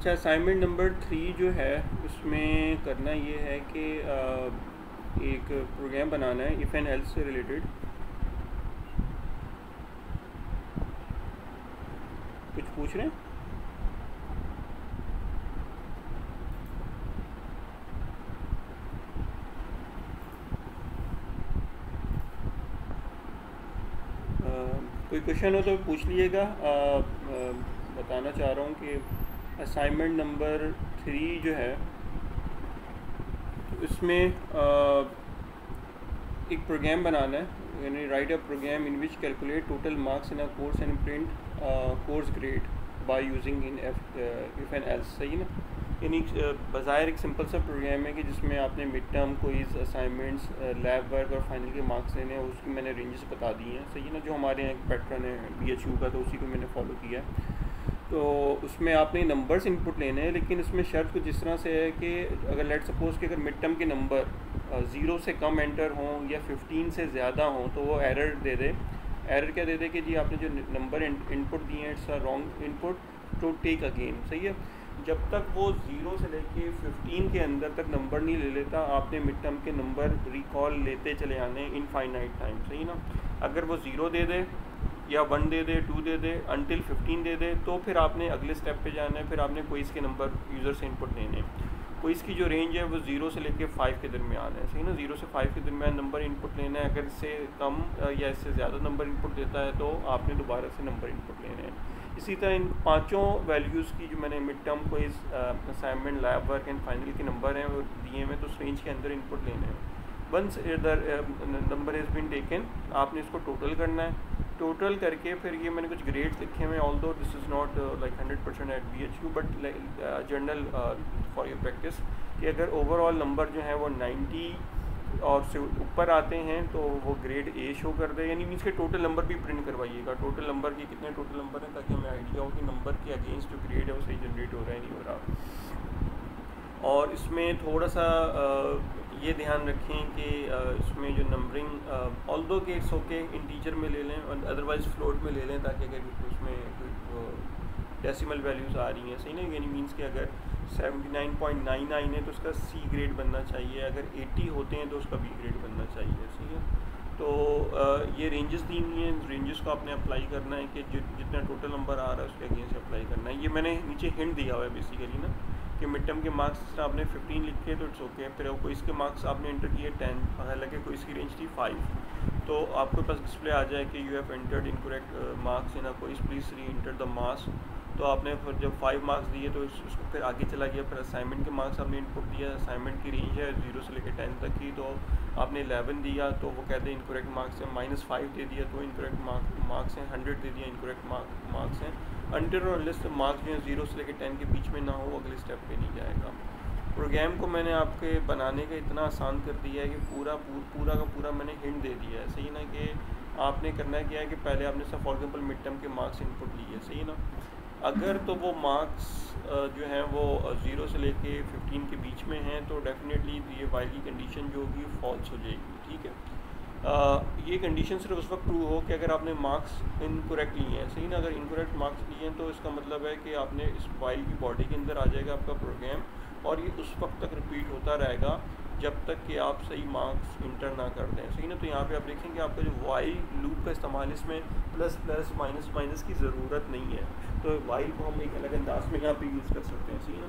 अच्छा assignment number three जो है, उसमें करना ये है कि एक प्रोग्राम बनाना है इफ़ एंड हेल्थ से रिलेटेड कुछ पूछ रहे हैं? कोई क्वेश्चन हो तो पूछ लीजिएगा। बताना चाह रहा हूँ कि असाइनमेंट नंबर थ्री जो है तो इसमें एक प्रोग्राम बनाना है, यानी write a program in which calculate total marks in a course and print course grade by using in if if and else सही ना? यानी बाज़ाहिर एक सिंपल सा प्रोग्राम है कि जिसमें आपने mid term quiz assignments lab work और फाइनल के मार्क्स लेने हैं, उसकी मैंने रेंजेस बता दी हैं। सही है ना? जो हमारे यहाँ एक पैटर्न है बी एच यू का तो उसी को मैंने फॉलो किया तो उसमें आपने नंबर्स इनपुट लेने हैं, लेकिन इसमें शर्त कुछ इस तरह से है कि अगर लेट सपोज़ कि अगर मिड टर्म के नंबर ज़ीरो से कम एंटर हों या फिफ्टीन से ज़्यादा हों तो वो एरर दे दे। एरर क्या दे दे कि जी आपने जो नंबर इनपुट दिए हैं it's a wrong input to take again सही है? जब तक वो ज़ीरो से लेके फिफ्टीन के अंदर तक नंबर नहीं ले लेता, आपने मिड टर्म के नंबर रिकॉल लेते चले आने इन फाइनाइट टाइम सही ना? अगर वो ज़ीरो दे दे या वन दे दे टू दे दे अनटिल फिफ्टीन दे दे तो फिर आपने अगले स्टेप पे जाना है, फिर आपने कोई इसके नंबर यूज़र से इनपुट देने हैं। कोई इसकी जो रेंज है, वो ज़ीरो से लेके फाइव के दरमियान है, सही ना? ज़ीरो से फाइव के दरमियान नंबर इनपुट लेना है, अगर इससे कम या इससे ज़्यादा नंबर इनपुट देता है तो आपने दोबारा से नंबर इनपुट लेने हैं। इसी तरह इन पाँचों वैल्यूज़ की जो मैंने मिड टर्म को इस assignment lab work and final के नंबर हैं, वो दिए हुए तो उस रेंज के अंदर इनपुट लेने हैं। वंस इधर नंबर इज़ बिन टेकन आपने इसको टोटल करना है। टोटल करके फिर ये मैंने कुछ ग्रेड्स लिखे हुए although this is not like hundred percent at B H U but general for your practice कि अगर ओवरऑल नंबर जो है वो नाइन्टी और से ऊपर आते हैं तो वो ग्रेड ए शो कर दे। यानी मीन्स के टोटल नंबर भी प्रिंट करवाइएगा। टोटल नंबर के कितने टोटल नंबर हैं, ताकि हमें आइडिया हो कि नंबर के अगेंस्ट जो ग्रेड है, वो सही जनरेट हो रहा है नहीं हो रहा। और इसमें थोड़ा सा ये ध्यान रखें कि इसमें जो नंबरिंग ऑल दो के इट्स ओके इंटीजर में ले लें और अदरवाइज़ फ्लोट में ले लें ताकि अगर उसमें डेसिमल वैल्यूज़ आ रही हैं। सही ना यानी मीन्स कि अगर 79.99 है तो उसका सी ग्रेड बनना चाहिए। अगर 80 होते हैं तो उसका बी ग्रेड बनना चाहिए। सही है? तो ये रेंजेस दी हुई हैं। रेंजेस को आपने अप्लाई करना है कि जितना टोटल नंबर आ रहा है उसके अगेंस्ट अप्लाई करना है। ये मैंने नीचे हिंट दिया हुआ है बेसिकली ना। कि मिड टर्म के मार्क्स आपने 15 लिखे तो इट्स ओके फिर कोई इसके मार्क्स आपने इंटर किए 10 हालाँकि कोई इसकी रेंज थी 5 तो आपके पास डिस्प्ले आ जाए कि you have entered incorrect marks in कोई please reenter the marks तो आपने फिर जब फाइव मार्क्स दिए तो उसको फिर आगे चला गया, फिर असाइनमेंट के मार्क्स आपने इनपुट दिया असाइनमेंट की रेंज है ज़ीरो से लेकर टेन तक की तो आपने एलेवन दिया तो वो कहते हैं इनकोरेक्ट मार्क्स हैं माइनस फाइव दे दिया तो इनकरेक्ट मार्क्स हैं हंड्रेड दे दिया इनकरेक्ट मार्क्स हैं। अंटर और लिस्ट मार्क्स जो है ज़ीरो से लेकर टेन के बीच में ना हो, अगले स्टेप पे नहीं जाएगा। प्रोग्राम को मैंने आपके बनाने का इतना आसान कर दिया है कि पूरा पूरा का पूरा मैंने हिंट दे दिया है। सही ना कि आपने करना क्या है कि पहले आपने सब फॉर एग्ज़ाम्पल मिड टर्म के मार्क्स इनपुट लिए सही ना? अगर तो वो मार्क्स जो हैं वो ज़ीरो से लेके फिफ्टीन के बीच में हैं तो डेफिनेटली ये वाइल की कंडीशन जो होगी फॉल्स हो जाएगी। ये कंडीशन सिर्फ़ उस वक्त ट्रू हो कि अगर आपने मार्क्स इनकोरेक्ट लिए हैं। सही ना, अगर इनकोरेक्ट मार्क्स लिए हैं तो इसका मतलब है कि आपने इस वाइल की बॉडी के अंदर आ जाएगा आपका प्रोग्राम और ये उस वक्त तक रिपीट होता रहेगा जब तक कि आप सही मार्क्स इंटर ना कर दें। सही ना? तो यहाँ पे आप देखेंगे आपका जो वाई लूप का इस्तेमाल इसमें प्लस प्लस माइनस माइनस की ज़रूरत नहीं है। तो वाइल को हम एक अलग अंदाज में यहाँ पे यूज़ कर सकते हैं। सही ना?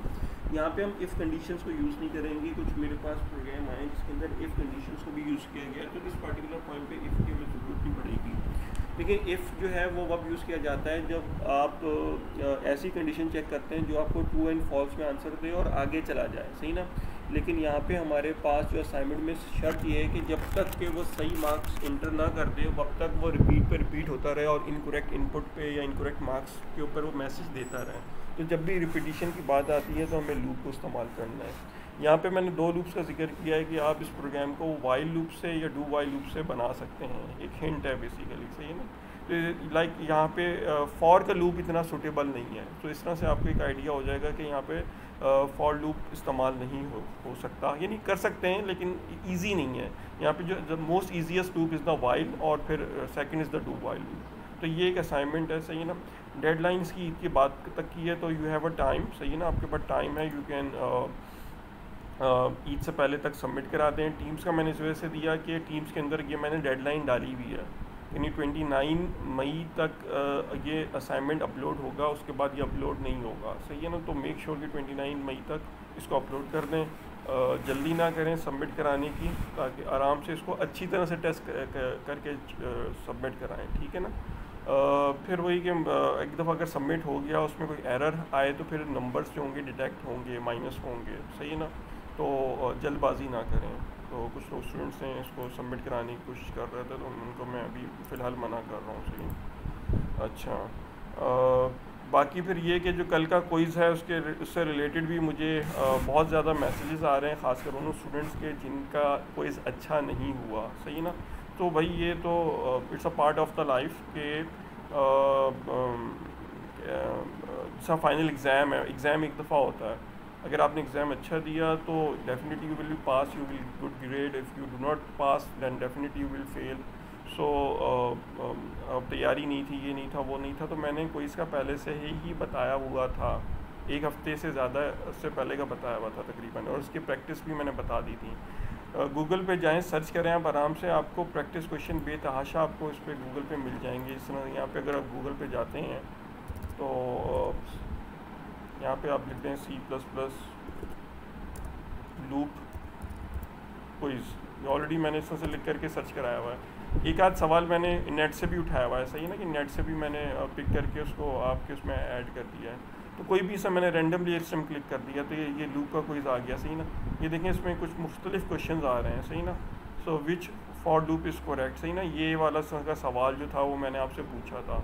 यहाँ पे हम इफ़ कंडीशंस को यूज़ नहीं करेंगे, कुछ मेरे पास प्रोग्राम आए जिसके अंदर इफ़ कंडीशंस को भी यूज़ किया गया तो इस पर्टिकुलर पॉइंट पे इफ़ की हमें ज़रूरत नहीं पड़ेगी। लेकिन इफ़ जो है वो वब यूज़ किया जाता है जब आप ऐसी कंडीशन चेक करते हैं जो आपको ट्रू एंड फॉल्स में आंसर दे और आगे चला जाए, सही ना? लेकिन यहाँ पे हमारे पास जो असाइनमेंट में शर्त ये है कि जब तक के वो सही मार्क्स इंटर ना कर दे तब तक वो रिपीट पर रिपीट होता रहे और इनकोरेक्ट इनपुट पे या इनकोरेक्ट मार्क्स के ऊपर वो मैसेज देता रहे। तो जब भी रिपीटिशन की बात आती है तो हमें लूप को इस्तेमाल करना है। यहाँ पे मैंने दो लूप्स का ज़िक्र किया है कि आप इस प्रोग्राम को वाइल लूप से या डू वाइल लूप से बना सकते हैं। एक हिंट है बेसिकली सही ना? लाइक यहाँ पे फॉर का लूप इतना सूटेबल नहीं है। तो इस तरह से आपको एक आइडिया हो जाएगा कि यहाँ पे फॉर लूप इस्तेमाल नहीं हो हो सकता। यानी कर सकते हैं, लेकिन ईजी नहीं है। यहाँ पे जो the most easiest loop is the while और फिर second is the do while loop तो ये एक असाइनमेंट है, सही है ना? डेडलाइन की ईद की बात तक की है तो यू हैव अ टाइम सही है ना? आपके पास टाइम है यू कैन ईद से पहले तक सबमिट करा दें। टीम्स का मैंने इस वजह से दिया कि टीम्स के अंदर ये मैंने डेडलाइन डाली हुई है। यानी 29 मई तक ये असाइनमेंट अपलोड होगा, उसके बाद ये अपलोड नहीं होगा। सही है ना? तो मेक श्योर कि 29 मई तक इसको अपलोड कर दें। जल्दी ना करें सबमिट कराने की, ताकि आराम से इसको अच्छी तरह से टेस्ट करके सबमिट कराएँ। ठीक है ना? फिर वही कि एक दफ़ा अगर सबमिट हो गया उसमें कोई एरर आए तो फिर नंबर्स जो होंगे डिटेक्ट होंगे माइनस होंगे सही है ना? तो जल्दबाजी ना करें। तो कुछ लोग स्टूडेंट्स हैं इसको सबमिट कराने की कोशिश कर रहे थे तो उनको मैं अभी फ़िलहाल मना कर रहा हूँ सही। अच्छा। आ, बाकी फिर ये कि जो कल का क्विज़ है उसके उससे रिलेटेड भी मुझे बहुत ज़्यादा मैसेजेस आ रहे हैं ख़ासकर उन स्टूडेंट्स के जिनका कोइज़ अच्छा नहीं हुआ सही ना? तो भाई ये तो it's a part of the life के जैसा फाइनल एग्ज़ाम है। एग्ज़ाम एक दफ़ा होता है। अगर आपने एग्ज़ाम अच्छा दिया तो definitely you will be pass you will good grade if you do not pass than definitely you will fail so तैयारी नहीं थी, ये नहीं था, वो नहीं था। तो मैंने कोई इसका पहले से ही ही बताया हुआ था। एक हफ़्ते से ज़्यादा से पहले का बताया हुआ था तकरीबन। और उसकी प्रैक्टिस भी मैंने बता दी थी। गूगल पे जाएँ सर्च करें आप आराम से, आपको प्रैक्टिस क्वेश्चन बेतहाशा आपको इस पर गूगल पे मिल जाएँगे। इस तरह यहाँ पे अगर आप गूगल पे जाते हैं तो यहाँ पे आप लिखते हैं C plus plus loop quiz already मैंने इस से लिख करके सर्च कराया हुआ है। एक आध सवाल मैंने नेट से भी उठाया हुआ है। सही है ना कि नेट से भी मैंने पिक करके उसको आपके उसमें ऐड कर दिया है। तो कोई भी इसमें मैंने रैंडमली सिस्टम क्लिक कर दिया तो ये ये लूप का कोई आ गया, सही ना? ये देखें, इसमें कुछ मुख्तलिफ़ क्वेश्चन आ रहे हैं, सही ना? So which for loop is correct सही ना? ये वाला का सवाल जो था, वो मैंने आपसे पूछा था।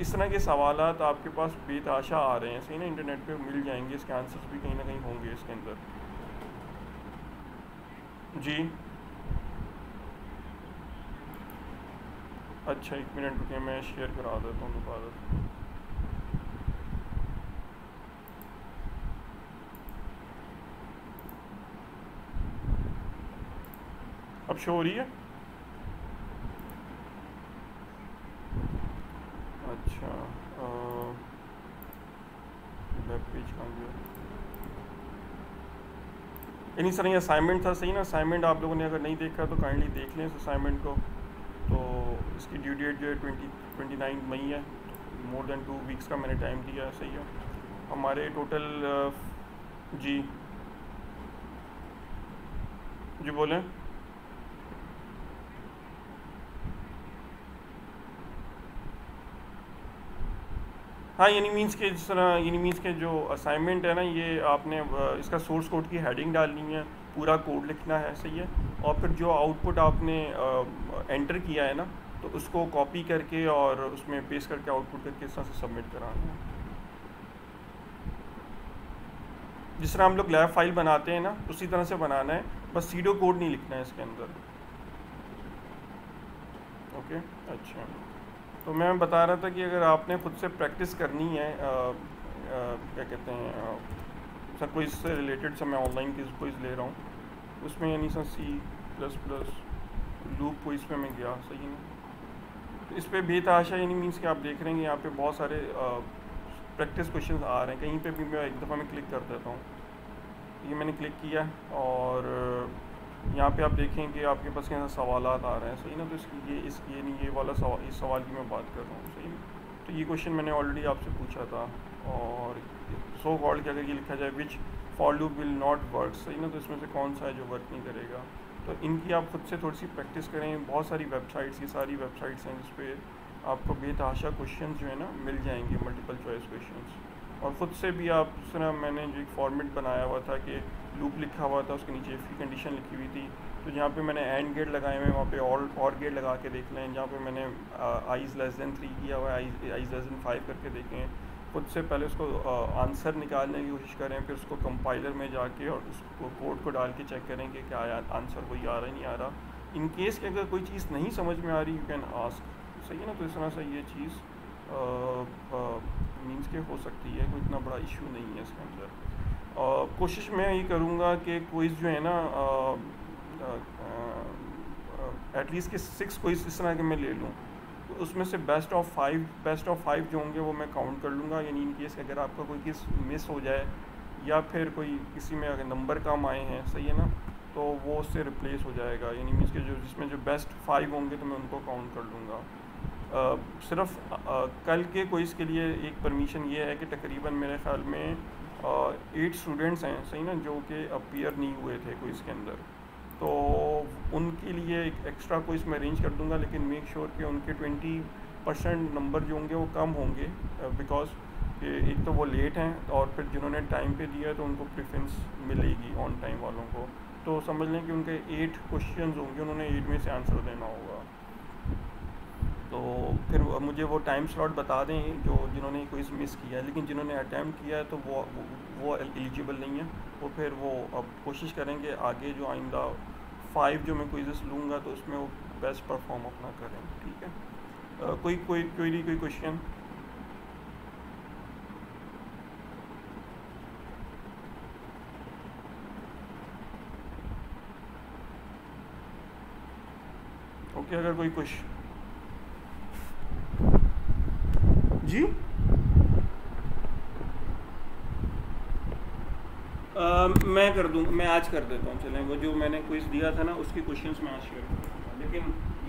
इस तरह के सवाल आपके पास बेताशा आ रहे हैं, सही ना? इंटरनेट पे मिल जाएँगे, इसके आंसर्स भी कहीं ना कहीं होंगे इसके अंदर। जी? अच्छा एक मिनट रुके, मैं शेयर करा देता हूँ दोबारा। शो हो रही है अच्छा वेब पेज कहाँ सर ये असाइनमेंट था, सही ना? असाइनमेंट आप लोगों ने अगर नहीं देखा तो काइंडली देख लें इस असाइनमेंट को। तो इसकी ड्यू डेट जो है ट्वेंटी ट्वेंटी नाइन मई है। मोर देन टू वीक्स का मैंने टाइम दिया है, सही है। हमारे टोटल जी। जी बोलें। हाँ यानी मीन्स के जिस तरह, यानी मीन्स के जो असाइनमेंट है ना, ये आपने इसका सोर्स कोड की हेडिंग डालनी है, पूरा कोड लिखना है, सही है? और फिर जो आउटपुट आपने एंटर किया है ना तो उसको कॉपी करके और उसमें पेस्ट करके आउटपुट करके इस तरह से सबमिट कराना है। जिस तरह हम लोग लैब फ़ाइल बनाते हैं ना, उसी तरह से बनाना है, बस सीडो कोड नहीं लिखना है इसके अंदर। ओके अच्छा। तो मैं बता रहा था कि अगर आपने खुद से प्रैक्टिस करनी है आ, आ, क्या कहते हैं सर कोई इससे रिलेटेड से मैं ऑनलाइन किस कोई ले रहा हूँ। उसमें यानी sir C plus plus loop को इसमें मैं गया सही है तो इस पर बेतहाशा यानी मीन्स कि आप देख रहे हैं यहाँ पे बहुत सारे प्रैक्टिस क्वेश्चन आ रहे हैं। कहीं पे भी मैं एक दफ़ा मैं क्लिक कर देता हूँ। ये मैंने क्लिक किया और यहाँ पे आप देखें कि आपके पास यहाँ सवाल आ रहे हैं। सही ना? तो इसकी ये इसकी ये नहीं, ये वाला सवाल इस सवाल की मैं बात कर रहा हूँ। सही तो ये क्वेश्चन मैंने ऑलरेडी आपसे पूछा था और सो कॉल्ड के अगर ये लिखा जाए which for loop will not work सही ना? तो इसमें से कौन सा है जो वर्क नहीं करेगा? तो इनकी आप खुद से थोड़ी सी प्रैक्टिस करें। बहुत सारी वेबसाइट्स ये सारी वेबसाइट्स हैं जिस पर आपको बेतहाशा क्वेश्चन जो है ना, मिल जाएँगे मल्टीपल चॉइस क्वेश्चन और ख़ुद से भी आप जिस मैंने जो एक फॉर्मेट बनाया हुआ था कि लूप लिखा हुआ था, उसके नीचे इफ़ी कंडीशन लिखी हुई थी। तो जहाँ पे मैंने एंड गेट लगाए हुए वहाँ पे और और गेट लगा के देख लें। जहाँ पे मैंने आइज़ लेस देन थ्री किया हुआ है i is i is less than five करके देखें। खुद से पहले उसको आंसर निकालने की कोशिश करें, फिर उसको कंपाइलर में जाके और उसको कोड को डाल के चेक करें कि क्या आंसर कोई आ रहा है, नहीं आ रहा। इन केस के अगर कोई चीज़ नहीं समझ में आ रही यू कैन आस्क सही है ना तो इस तरह से ये चीज़ मीन्स के हो सकती है, कोई इतना बड़ा इशू नहीं है इसके अंदर। कोशिश मैं ये करूँगा कि क्विज़ जो है ना एटलीस्ट के सिक्स क्विज़ इस तरह के मैं ले लूँ। तो उसमें से best of five best of five जो होंगे वो मैं काउंट कर लूँगा यानी इन केस अगर आपका कोई किस मिस हो जाए या फिर कोई किसी में अगर नंबर कम आए हैं सही है ना? तो वो उससे रिप्लेस हो जाएगा। यानी मीन्स के जो जिसमें जो बेस्ट फाइव होंगे तो मैं उनको काउंट कर लूँगा। सिर्फ़ आ, कल के कोई इसके लिए एक परमिशन ये है कि तकरीबन मेरे ख्याल में एट स्टूडेंट्स हैं, सही ना, जो कि अपियर नहीं हुए थे कोई इसके अंदर। तो उनके लिए एक एक्स्ट्रा कोई इसमें अरेंज कर दूँगा, लेकिन मेक श्योर sure कि उनके ट्वेंटी परसेंट नंबर जो होंगे, वो कम होंगे बिकॉज़ एक तो वो लेट हैं, और फिर जिन्होंने टाइम पे दिया है तो उनको प्रेफरेंस मिलेगी ऑन टाइम वालों को। तो समझ लें कि उनके एट क्वेश्चन होंगे, उन्होंने एट में से आंसर देना होगा। तो फिर मुझे वो टाइम स्लॉट बता दें जो जिन्होंने कोई मिस किया है। लेकिन जिन्होंने अटैम्प्ट किया है तो वो वो एलिजिबल नहीं है। वो फिर वो अब कोशिश करेंगे आगे जो आइंदा फाइव जो मैं क्विज़ लूँगा तो उसमें वो बेस्ट परफॉर्म अपना करें। ठीक है? आ, कोई कोई कोई नहीं कोई क्वेश्चन ओके अगर कोई क्वेश्चन जी। आ, मैं कर दूँ मैं आज कर देता हूँ चलें वो जो मैंने क्विज दिया था ना उसके क्वेश्चंस मैं आज शेयर करूँगा लेकिन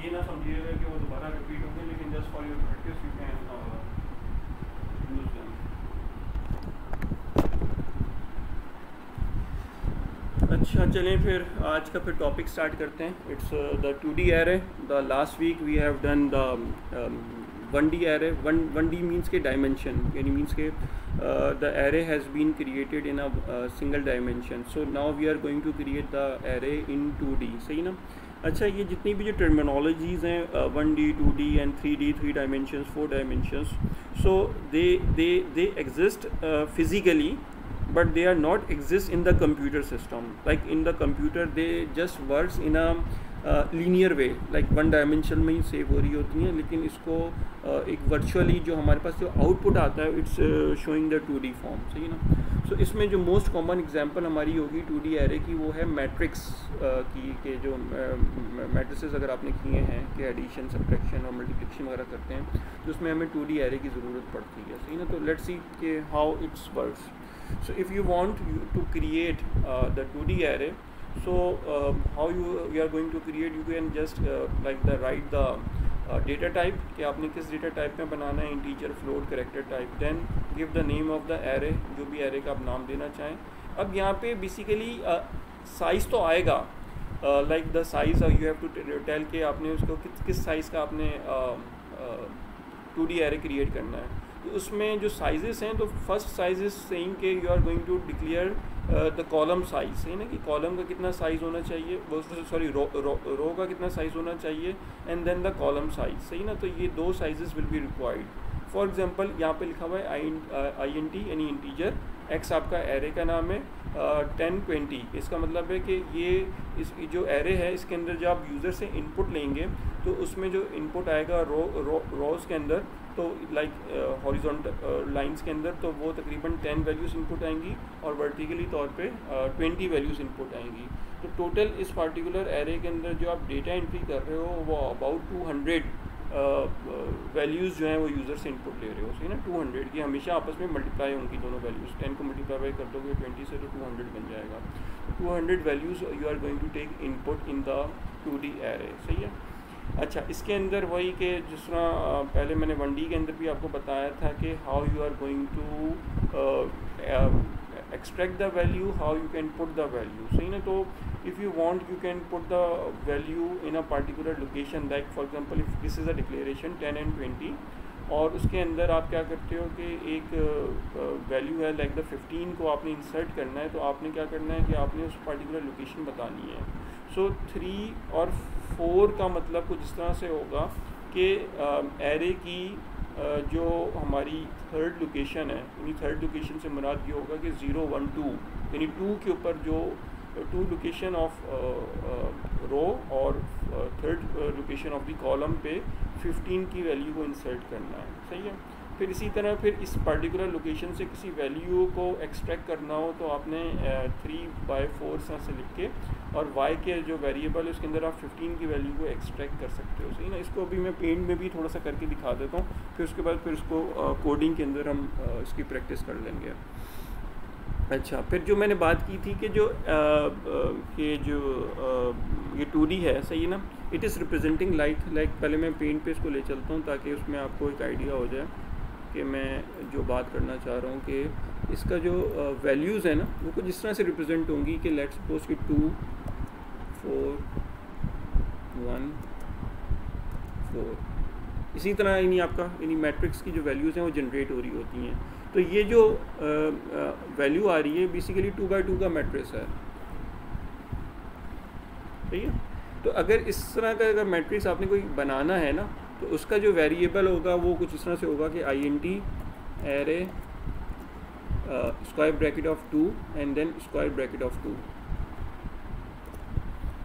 ये ना समझिएगा कि वो दोबारा रिपीट होंगे लेकिन just for your practice you can अच्छा चलें फिर आज का फिर टॉपिक स्टार्ट करते हैं। It's the two D array the last week we have done the one D array one one D means के डायमेंशन यानी मीन्स के the array has been created in a single dimension so now we are going to create the array in two D सही ना? अच्छा ये जितनी भी जो टर्मिनोलॉजीज़ हैं one D two D and three D three dimensions four dimensions so they they they exist physically but they are not exist in the computer system. Like in the computer, they just works in a linear way like one dimension में ही save हो रही होती हैं लेकिन इसको uh, एक virtually जो हमारे पास जो आउटपुट आता है it's showing the two D form सही ना? सो so, इसमें जो मोस्ट कॉमन एग्जांपल हमारी होगी टू डी एरे की वो है मैट्रिक्स uh, की के जो मैट्रिसेस अगर आपने किए हैं कि एडिशन सब्ट्रैक्शन और मल्टीप्लिकेशन वगैरह करते हैं तो उसमें हमें टू डी एरे की ज़रूरत पड़ती है सही ना? तो लेट्स सी के how it's so if you want you to create uh, the 2d array so uh, how you you are going to create you can just uh, like the write the data type कि आपने किस data type में बनाना है integer float character type then give the name of the array जो भी array का आप नाम देना चाहें। अब यहाँ पे बेसिकली साइज़ तो आएगा। Like the size you have to tell के आपने उसको किस किस साइज़ का आपने टू डी एरे क्रिएट करना है। तो उसमें जो साइजेस हैं तो फ़र्स्ट साइज़ इज़ सेइंग के you are going to declare the column size सही ना कि कॉलम का कितना साइज़ होना चाहिए? वो सॉरी रो, रो, रो का कितना साइज़ होना चाहिए? And then the column size सही ना? तो ये दो sizes will be required for example यहाँ पे लिखा हुआ है आई एन टी यानी इंटीजर एक्स आपका एरे का नाम है टेन uh, ट्वेंटी इसका मतलब है कि ये इस जो एरे है इसके अंदर जब आप यूज़र से इनपुट लेंगे तो उसमें जो इनपुट आएगा रो रो रोज़ के अंदर तो लाइक हॉरिजॉन्टल लाइंस के अंदर तो वो तकरीबन टेन वैल्यूज़ इनपुट आएँगी और वर्टिकली तौर पे ट्वेंटी वैल्यूज़ इनपुट आएँगी। तो टोटल इस पार्टिकुलर एरे के अंदर जो आप डेटा एंट्री कर रहे हो, वो अबाउट टू हंड्रेड वैल्यूज़ जो हैं वो यूज़र से इनपुट ले रहे हो, सही ना? टू हंड्रेड की हमेशा आपस में मल्टीप्लाई होंगी दोनों वैल्यूज़ टेन को मल्टीप्लाई कर दोगे ट्वेंटी से तो टू हंड्रेड बन जाएगा। Two hundred values you are going to take input in the two D array सही है? अच्छा इसके अंदर वही कि जिस तरह पहले मैंने वन डी के अंदर भी आपको बताया था कि how you are going to extract the value how you can put the value सही ना? तो if you want you can put the value in a particular location like for example if this is a declaration ten and twenty और उसके अंदर आप क्या करते हो कि एक वैल्यू है लाइक द फिफ्टीन को आपने इंसर्ट करना है तो आपने क्या करना है कि आपने उस पर्टिकुलर लोकेशन बतानी है। सो थ्री और फोर का मतलब कुछ इस तरह से होगा कि एरे की जो हमारी थर्ड लोकेशन है, यानी थर्ड लोकेशन से मुराद ये होगा कि ज़ीरो वन टू यानी टू के ऊपर जो टू लोकेशन ऑफ़ रो और third location of the column पे 15 की वैल्यू को इंसर्ट करना है। सही है? फिर इसी तरह फिर इस पर्टिकुलर लोकेशन से किसी वैल्यू को एक्सट्रैक्ट करना हो तो आपने थ्री बाई फोर से लिख के और वाई के जो वेरिएबल है उसके अंदर आप फिफ्टीन की वैल्यू को एक्सट्रैक्ट कर सकते हो। सही ना? इसको अभी मैं पेंट में भी थोड़ा सा करके दिखा देता हूँ फिर उसके बाद फिर उसको कोडिंग के अंदर हम इसकी प्रैक्टिस कर लेंगे। अच्छा फिर जो मैंने बात की थी कि जो ये जो आ, ये टू है सही है ना? It is representing like like पहले मैं पेंट पे इसको ले चलता हूँ ताकि उसमें आपको एक आइडिया हो जाए कि मैं जो बात करना चाह रहा हूँ कि इसका जो वैल्यूज़ है ना वो कुछ इस तरह से रिप्रेजेंट होंगी कि लेट्स सपोज़ कि टू फोर वन फोर इसी तरह यानी आपका यानी मैट्रिक्स की जो वैल्यूज़ हैं, वो जनरेट हो रही होती हैं। तो ये जो वैल्यू आ रही है बेसिकली टू बाई टू का मैट्रिक्स है। ठीक है? तो अगर इस तरह का अगर मैट्रिक्स आपने कोई बनाना है ना तो उसका जो वेरिएबल होगा, वो कुछ इस तरह से होगा कि I N T array square bracket of two and then square bracket of two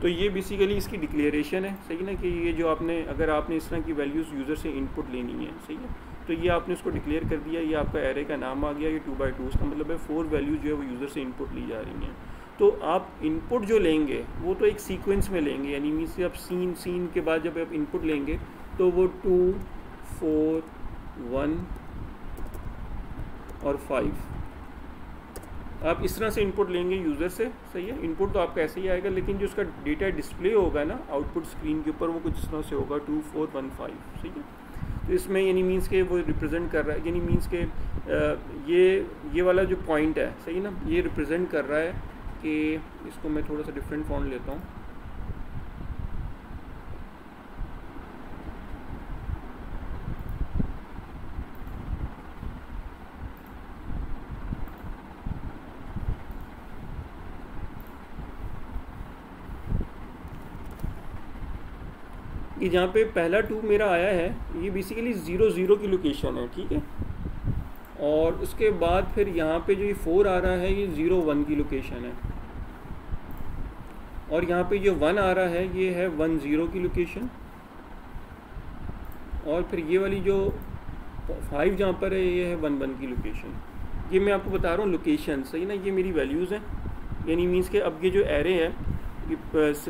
तो ये बेसिकली इसकी डिक्लेरेशन है, सही ना कि ये जो आपने, अगर आपने इस तरह की वैल्यूज़ यूज़र से इनपुट लेनी है, सही है? तो ये आपने उसको डिक्लेयर कर दिया, ये आपका एरे का नाम आ गया, ये टू बाई टू उसका मतलब है फोर वैल्यूज़ जो है वो यूज़र से इनपुट ली जा रही हैं। तो आप इनपुट जो लेंगे, वो तो एक सीक्वेंस में लेंगे, यानी मीन से आप सीन सीन के बाद जब आप इनपुट लेंगे तो वो टू फोर वन और फाइव आप इस तरह से इनपुट लेंगे यूज़र से, सही है? इनपुट तो आपका ऐसे ही आएगा, लेकिन जो उसका डेटा डिस्प्ले होगा ना आउटपुट स्क्रीन के ऊपर, वो कुछ इस तरह से होगा टू फोर वन फाइव सही है? तो इसमें यानी मीन्स के वो रिप्रेजेंट कर रहा है, यानी मीन्स के ये ये वाला जो पॉइंट है, सही ना? ये रिप्रेजेंट कर रहा है कि इसको मैं थोड़ा सा डिफरेंट फॉन्ट लेता हूँ। कि जहाँ पे पहला टू मेरा आया है, ये बेसिकली ज़ीरो ज़ीरो की लोकेशन है, ठीक है? और उसके बाद फिर यहाँ पे जो ये फोर आ रहा है, ये ज़ीरो वन की लोकेशन है। और यहाँ पे जो वन आ रहा है, ये है वन ज़ीरो की लोकेशन और फिर ये वाली जो फाइव जहाँ पर है, ये है वन वन की लोकेशन ये मैं आपको बता रहा हूँ लोकेशन सही ना? ये मेरी वैल्यूज़ हैं। यानी मीन्स के अब ये जो एरे है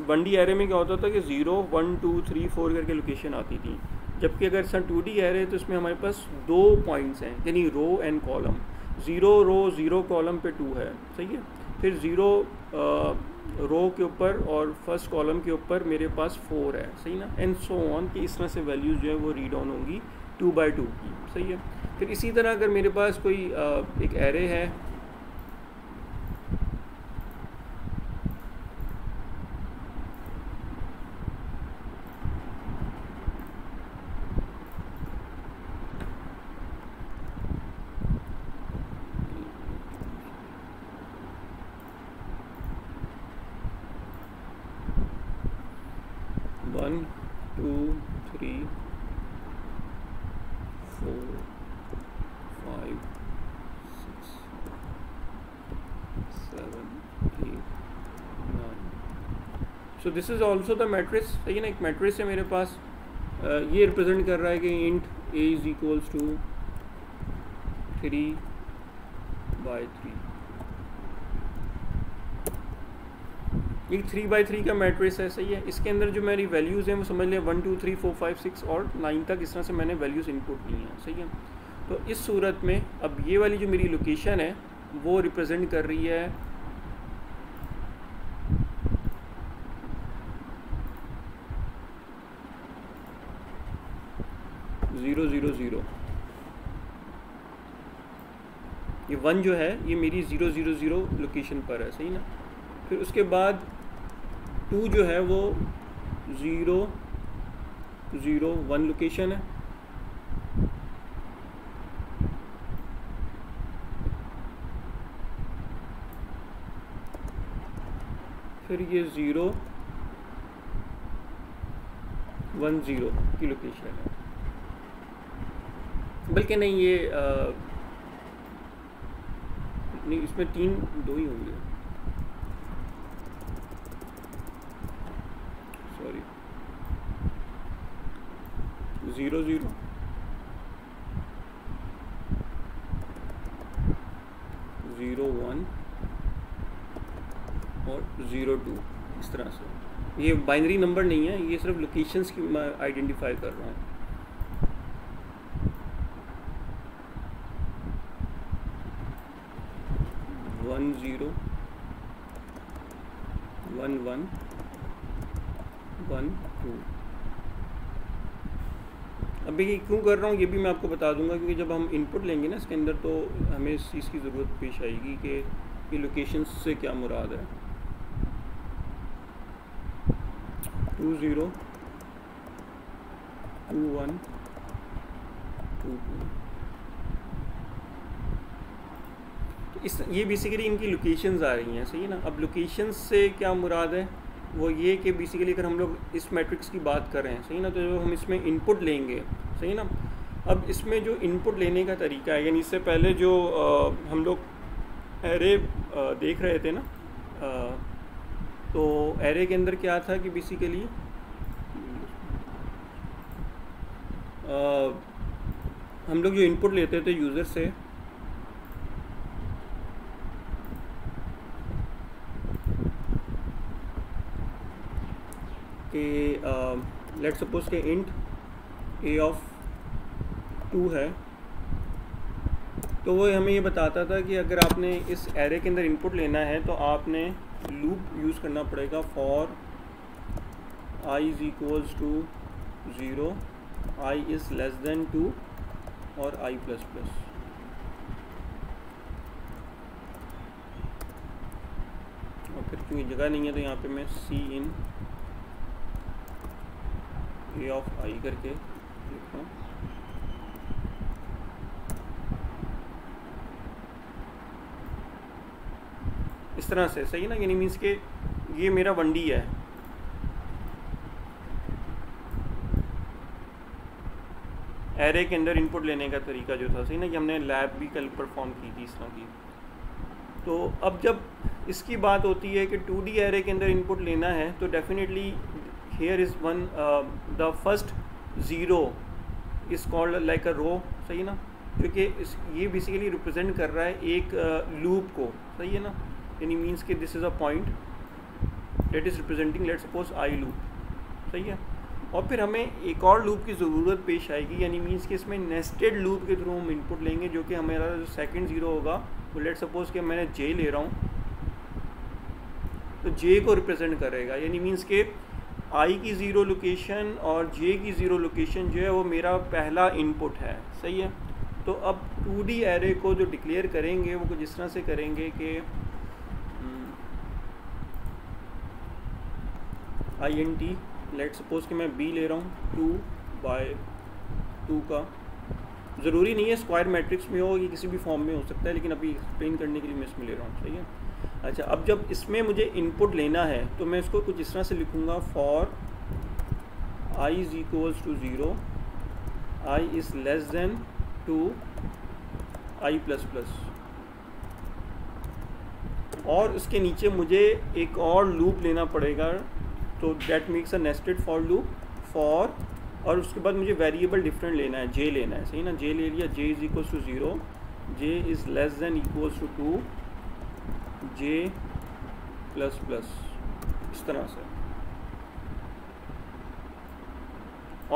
वन डी एरे में क्या होता था कि zero one two three four करके लोकेशन आती थी। जबकि अगर सर टू डी एरे तो इसमें हमारे पास दो पॉइंट्स हैं यानी row and column. Zero row zero column पे टू है सही है? फिर ज़ीरो रो के ऊपर और फ़र्स्ट कॉलम के ऊपर मेरे पास फोर है सही ना? एंड सो ऑन कि इस तरह से वैल्यूज़ जो है वो रीड ऑन होंगी टू बाई टू की सही है? फिर इसी तरह अगर मेरे पास कोई आ, एक एरे है this is also the matrix सही ना? एक मैट्रिक्स है मेरे पास। ये रिप्रेजेंट कर रहा है कि int A is equals to three by three ये थ्री बाई थ्री का मैट्रिक्स है, सही है? इसके अंदर जो मेरी वैल्यूज़ हैं, वो समझ लिया one two three four five six और नाइन तक इस तरह से मैंने वैल्यूज़ इनपुट ली हैं, सही है? तो इस सूरत में अब ये वाली जो मेरी लोकेशन है, वो रिप्रेजेंट कर रही है ज़ीरो ज़ीरो ज़ीरो ये वन जो है, ये मेरी ज़ीरो ज़ीरो ज़ीरो लोकेशन पर है, सही ना? फिर उसके बाद टू जो है, वो ज़ीरो ज़ीरो वन लोकेशन है। फिर ये ज़ीरो वन ज़ीरो की लोकेशन है। बल्कि नहीं ये आ, नहीं इसमें तीन दो ही होंगे। Sorry zero zero zero one और ज़ीरो टू इस तरह से। ये बाइनरी नंबर नहीं है ये सिर्फ़ लोकेशंस की मैं आइडेंटिफाई कर रहा हूँ। क्यों कर रहा हूँ, ये भी मैं आपको बता दूँगा, क्योंकि जब हम इनपुट लेंगे ना इसके अंदर तो हमें इस चीज़ की ज़रूरत पेश आएगी कि ये लोकेशन से क्या मुराद है। Two zero, two one, two two. इस, ये बेसिकली इनकी लोकेशंस आ रही हैं, सही है ना? अब लोकेशंस से क्या मुराद है? वो ये कि बेसिकली अगर हम लोग इस मैट्रिक्स की बात कर रहे हैं, सही ना? तो जब हम इसमें इनपुट लेंगे सही ना? अब इसमें जो इनपुट लेने का तरीका है यानी इससे पहले जो आ, हम लोग एरे देख रहे थे ना आ, तो एरे के अंदर क्या था कि बेसिकली हम लोग जो इनपुट लेते थे यूज़र से कि let suppose k int a of two है। तो वो हमें ये बताता था कि अगर आपने इस एरे के अंदर इनपुट लेना है तो आपने लूप यूज़ करना पड़ेगा for I is equals to zero I is less than two और आई प्लस प्लस और फिर क्योंकि जगह नहीं है तो यहाँ पे मैं सी इन ए ऑफ़ आई करके लिखता हूँ इस तरह से सही ना? यानी मीन्स के ये मेरा वंडी है। एरे के अंदर इनपुट लेने का तरीका जो था सही ना? कि हमने लैब भी कल परफॉर्म की थी इस तरह की। तो अब जब इसकी बात होती है कि टू डी एरे के अंदर इनपुट लेना है तो definitely here is one the first zero is called like a row सही ना? क्योंकि इस ये बेसिकली रिप्रेजेंट कर रहा है एक लूप uh, को सही है ना? यानी मीन्स कि this is a point that is representing let suppose I loop सही है? और फिर हमें एक और लूप की ज़रूरत पेश आएगी, यानी मीन्स कि इसमें नेस्टेड लूप के थ्रू हम इनपुट लेंगे, जो कि हमारा जो सेकंड ज़ीरो होगा, वो लेट सपोज़ कि मैंने जे ले रहा हूँ। तो जे को रिप्रेजेंट करेगा, यानी मीन्स के आई की ज़ीरो लोकेशन और जे की ज़ीरो लोकेशन जो है, वो मेरा पहला इनपुट है। सही है? तो अब टू डी एरे को जो डिक्लेयर करेंगे, वो कुछ इस तरह से करेंगे कि I N T let suppose कि मैं बी ले रहा हूँ टू बाय टू का। ज़रूरी नहीं है स्क्वायर मैट्रिक्स में हो या किसी भी फॉर्म में हो सकता है, लेकिन अभी एक्सप्लेन करने के लिए मैं इसमें ले रहा हूँ, सही है? अच्छा अब जब इसमें मुझे इनपुट लेना है तो मैं इसको कुछ इस तरह से लिखूँगा for I is equals to zero I is less than two I plus plus और उसके नीचे मुझे एक और लूप लेना पड़ेगा तो that makes a nested for loop for और उसके बाद मुझे वेरिएबल डिफरेंट लेना है जे लेना है, सही ना? जे ले लिया J is equals to zero J is less than equals to two J plus plus इस तरह से।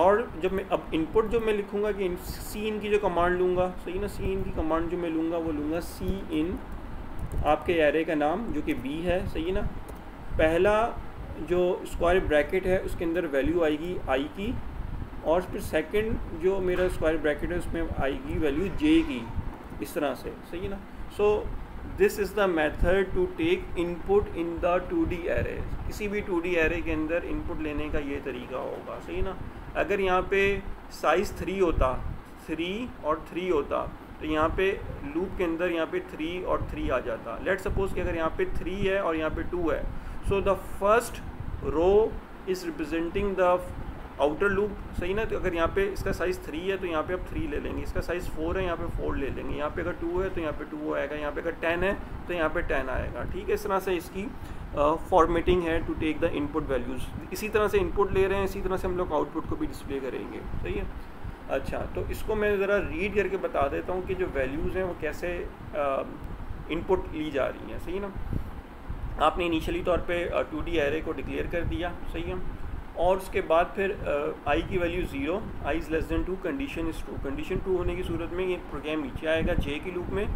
और जब मैं, अब इनपुट जो मैं लिखूँगा कि सी इन की जो कमांड लूँगा, सही ना? सी इन की कमांड जो मैं लूँगा, वो लूँगा सी इन आपके एरे का नाम, जो कि बी है, सही ना? पहला जो स्क्वायर ब्रैकेट है, उसके अंदर वैल्यू आएगी आई की और फिर सेकंड जो मेरा स्क्वायर ब्रैकेट है, उसमें आएगी वैल्यू जे की, इस तरह से, सही है ना? So this is the method to take input in the two D array किसी भी टू डी एरे के अंदर इनपुट लेने का ये तरीका होगा, सही ना? अगर यहाँ पे साइज़ थ्री होता थ्री और थ्री होता तो यहाँ पे लूप के अंदर यहाँ पे थ्री और थ्री आ जाता। लेट सपोज़ कि अगर यहाँ पे थ्री है और यहाँ पे टू है so the first row is representing the outer loop सही ना? तो अगर यहाँ पे इसका साइज़ थ्री है तो यहाँ पे आप थ्री ले लेंगे। इसका साइज़ फोर है यहाँ पे फोर ले लेंगे। यहाँ पे अगर टू है तो यहाँ पे टू आएगा। यहाँ पे अगर टेन है तो यहाँ पे टेन आएगा। ठीक है? इस तरह से इसकी फॉर्मेटिंग uh, है to take the input values इसी तरह से इनपुट ले रहे हैं इसी तरह से हम लोग आउटपुट को भी डिस्प्ले करेंगे। सही है? अच्छा तो इसको मैं ज़रा रीड करके बता देता हूँ कि जो वैल्यूज़ हैं वो कैसे इनपुट uh, ली जा रही हैं। सही ना? आपने इनिशियली तौर पे टू डी एरे को डिक्लेयर कर दिया, सही है? और उसके बाद फिर आई की value zero I is less than two condition is true condition true होने की सूरत में ये प्रोग्राम नीचे आएगा जे की लूप में।